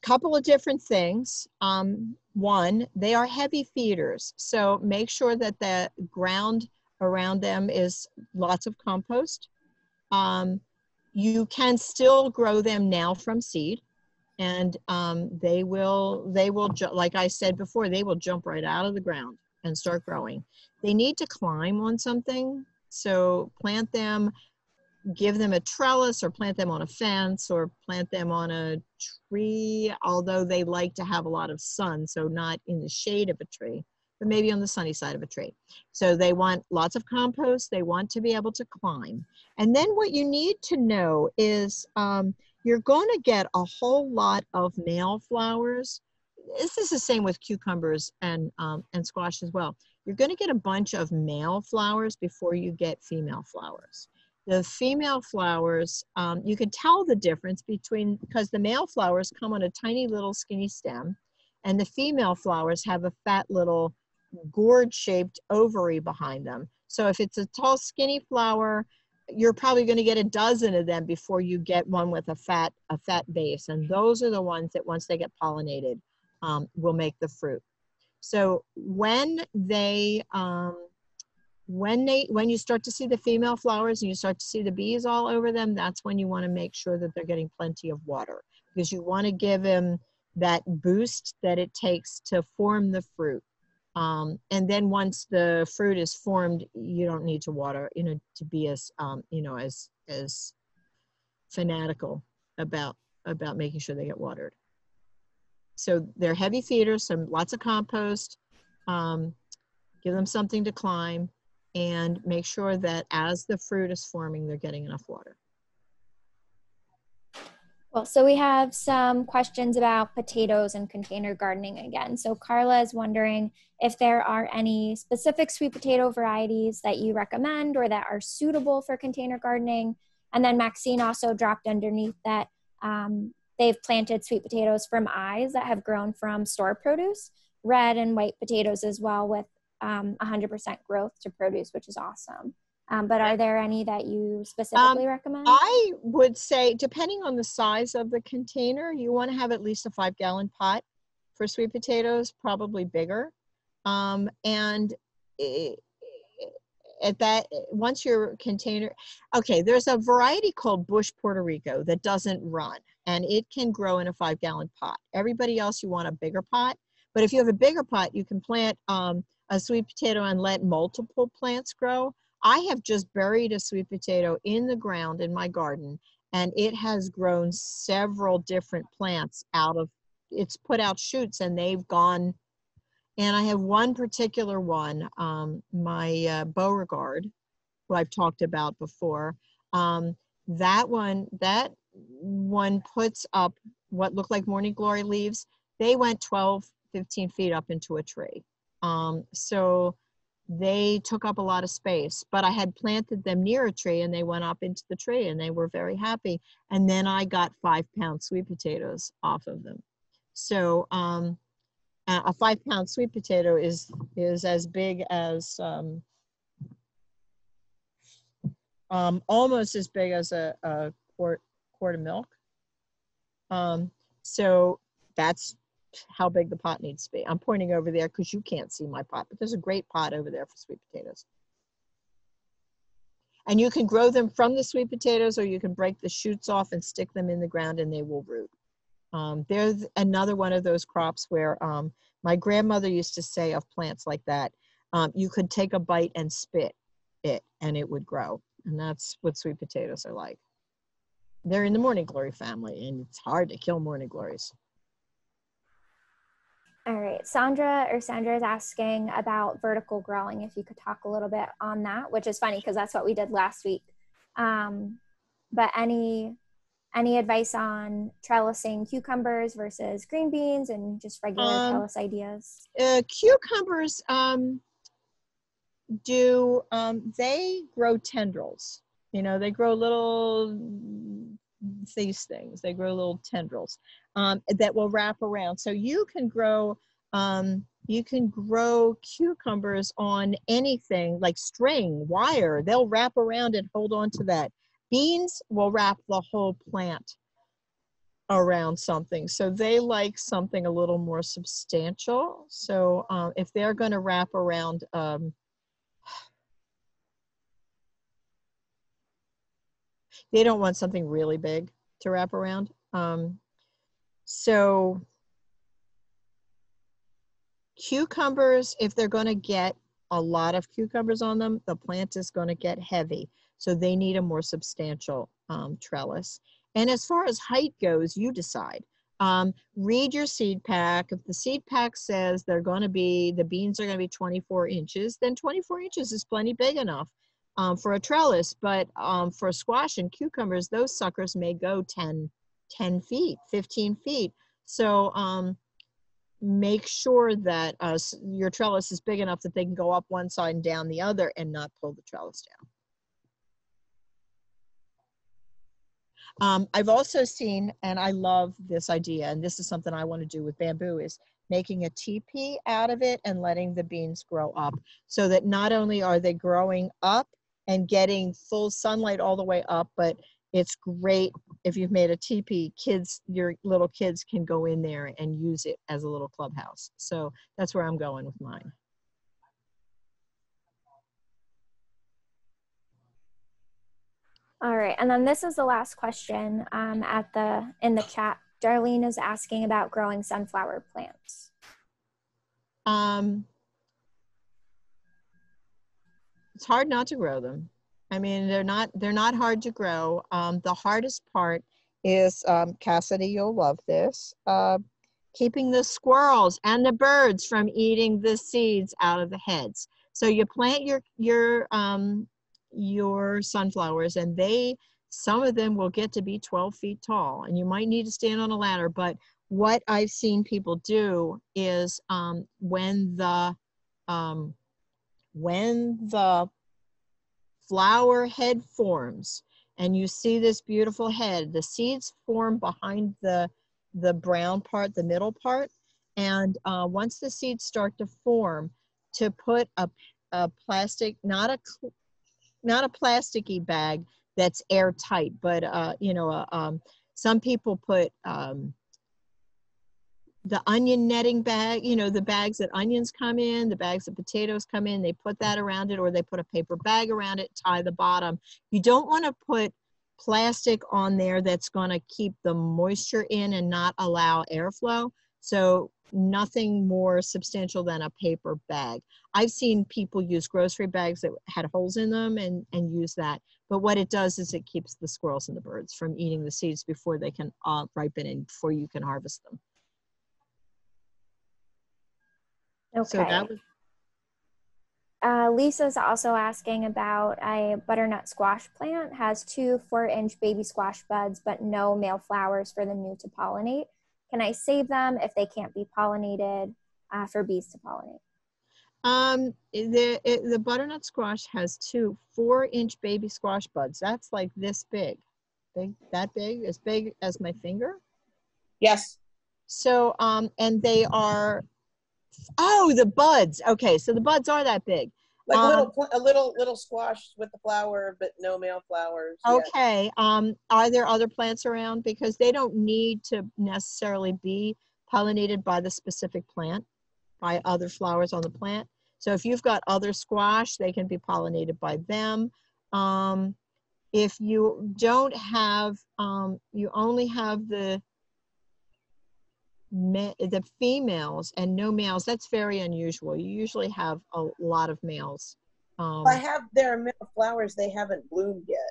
couple of different things. Um, one, they are heavy feeders, so make sure that the ground around them is lots of compost. Um, you can still grow them now from seed, and um, they will they will like I said before, they will jump right out of the ground and start growing. They need to climb on something, so plant them give them a trellis or plant them on a fence or plant them on a tree, although they like to have a lot of sun, so not in the shade of a tree, but maybe on the sunny side of a tree. So they want lots of compost, they want to be able to climb. And then what you need to know is um, you're going to get a whole lot of male flowers. This is the same with cucumbers and, um, and squash as well. You're going to get a bunch of male flowers before you get female flowers the female flowers, um, you can tell the difference between, because the male flowers come on a tiny little skinny stem, and the female flowers have a fat little gourd shaped ovary behind them. So if it's a tall skinny flower, you're probably going to get a dozen of them before you get one with a fat a fat base, and those are the ones that once they get pollinated, um, will make the fruit. So when they um, when they when you start to see the female flowers and you start to see the bees all over them that's when you want to make sure that they're getting plenty of water because you want to give them that boost that it takes to form the fruit. Um, and then once the fruit is formed you don't need to water you know to be as um, you know as as fanatical about about making sure they get watered so they're heavy feeders some lots of compost um, give them something to climb and make sure that as the fruit is forming, they're getting enough water. Well, so we have some questions about potatoes and container gardening again. So Carla is wondering if there are any specific sweet potato varieties that you recommend or that are suitable for container gardening. And then Maxine also dropped underneath that um, they've planted sweet potatoes from eyes that have grown from store produce, red and white potatoes as well with um, 100% growth to produce, which is awesome. Um, but are there any that you specifically Um, recommend? I would say, depending on the size of the container, you want to have at least a five gallon pot for sweet potatoes, probably bigger. Um, and at that, once your container, okay, there's a variety called Bush Puerto Rico that doesn't run and it can grow in a five gallon pot. Everybody else, you want a bigger pot. But if you have a bigger pot, you can plant um, a sweet potato and let multiple plants grow. I have just buried a sweet potato in the ground in my garden and it has grown several different plants out of it's put out shoots and they've gone And I have one particular one, um, my uh, Beauregard, who I've talked about before. Um, that one, that one puts up what look like morning glory leaves. They went 12, 15 feet up into a tree. Um, so they took up a lot of space, but I had planted them near a tree and they went up into the tree and they were very happy. And then I got five pound sweet potatoes off of them. So um, a a five pound sweet potato is is as big as um, um, almost as big as a, a quart quart of milk. Um, so that's how big the pot needs to be. I'm pointing over there because you can't see my pot, but there's a great pot over there for sweet potatoes. And you can grow them from the sweet potatoes or you can break the shoots off and stick them in the ground and they will root. Um, there's another one of those crops where um, my grandmother used to say of plants like that, um, you could take a bite and spit it and it would grow. And that's what sweet potatoes are like. They're in the morning glory family and it's hard to kill morning glories. All right, Sandra or Sandra is asking about vertical growing. If you could talk a little bit on that, which is funny because that's what we did last week. Um, but any any advice on trellising cucumbers versus green beans and just regular Um, trellis ideas? uh, cucumbers um, do um, they grow tendrils you know they grow little these things they grow little tendrils um, that will wrap around so you can grow um, you can grow cucumbers on anything like string wire they'll wrap around and hold on to that beans will wrap the whole plant around something. So they like something a little more substantial. So um, if they're going to wrap around, um, they don't want something really big to wrap around. Um, so cucumbers, if they're going to get a lot of cucumbers on them, the plant is going to get heavy. So they need a more substantial um, trellis. And as far as height goes, you decide. Um, read your seed pack. If the seed pack says they're going to be, the beans are going to be 24 inches, then 24 inches is plenty big enough um, for a trellis. But um, for squash and cucumbers, those suckers may go 10, 10 feet, 15 feet. So um, make sure that uh, your trellis is big enough that they can go up one side and down the other and not pull the trellis down. Um, I've also seen, and I love this idea, and this is something I want to do with bamboo, is making a teepee out of it and letting the beans grow up so that not only are they growing up and getting full sunlight all the way up, but it's great if you've made a teepee, kids, your little kids can go in there and use it as a little clubhouse. So that's where I'm going with mine. All right, and then this is the last question um, at the in the chat. Darlene is asking about growing sunflower plants. Um, it's hard not to grow them. I mean, they're not they're not hard to grow. Um, the hardest part is um, Cassidy. You'll love this. Uh, keeping the squirrels and the birds from eating the seeds out of the heads. So you plant your your um, your sunflowers, and they some of them will get to be 12 feet tall, and you might need to stand on a ladder. But what I've seen people do is um, when the um, when the flower head forms and you see this beautiful head the seeds form behind the the brown part the middle part. And uh, once the seeds start to form to put a, a plastic not a not a plasticky bag that's airtight but uh, you know uh, um, some people put um, the onion netting bag, you know, the bags that onions come in, the bags that potatoes come in, they put that around it or they put a paper bag around it, tie the bottom. You don't want to put plastic on there that's going to keep the moisture in and not allow airflow. So nothing more substantial than a paper bag. I've seen people use grocery bags that had holes in them and, and use that. But what it does is it keeps the squirrels and the birds from eating the seeds before they can uh, ripen and before you can harvest them. So Okay. that was, Uh, Lisa's also asking about a butternut squash plant has two four-inch baby squash buds, but no male flowers for the new to pollinate. Can I save them if they can't be pollinated uh, for bees to pollinate? um, the, it, the butternut squash has two four inch baby squash buds. That's like this big. Big, that big, as big as my finger. Yes. So, um, and they are, oh, the buds. Okay, so the buds are that big. Like Um, a little, a little, little squash with the flower, but no male flowers. Okay, um, are there other plants around? Because they don't need to necessarily be pollinated by the specific plant, by other flowers on the plant. So if you've got other squash, they can be pollinated by them. Um, if you don't have, um, you only have the ma- the females and no males, that's very unusual. You usually have a lot of males. Um, I have their male flowers, they haven't bloomed yet.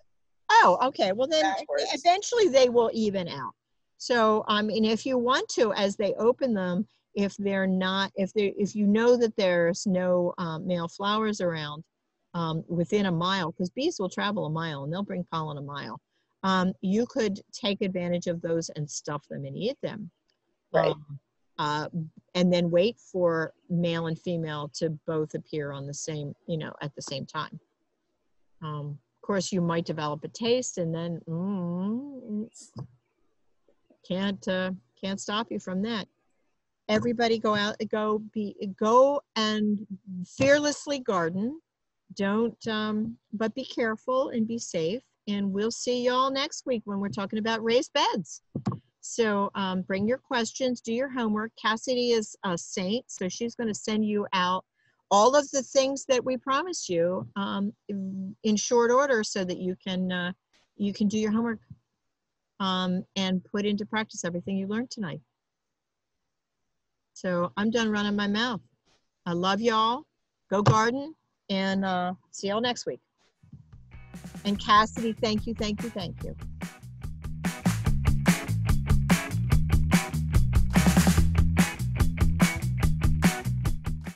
Oh, okay. Well, then Backwards. eventually they will even out. So, I mean, if you want to, as they open them, if they're not, if they, if you know that there's no um, male flowers around um, within a mile, because bees will travel a mile and they'll bring pollen a mile, um, you could take advantage of those and stuff them and eat them. Right. Um, uh, and then wait for male and female to both appear on the same, you know, at the same time. Um, of course, you might develop a taste, and then mm, can't uh, can't stop you from that. Everybody, go out, go be, go and fearlessly garden. Don't, um, but be careful and be safe. And we'll see y'all next week when we're talking about raised beds. So um, bring your questions, do your homework. Cassidy is a saint, so she's going to send you out all of the things that we promised you um, in short order so that you can uh, you can do your homework um, and put into practice everything you learned tonight. So I'm done running my mouth. I love y'all. Go garden and uh, see y'all next week. And Cassidy, thank you, thank you, thank you.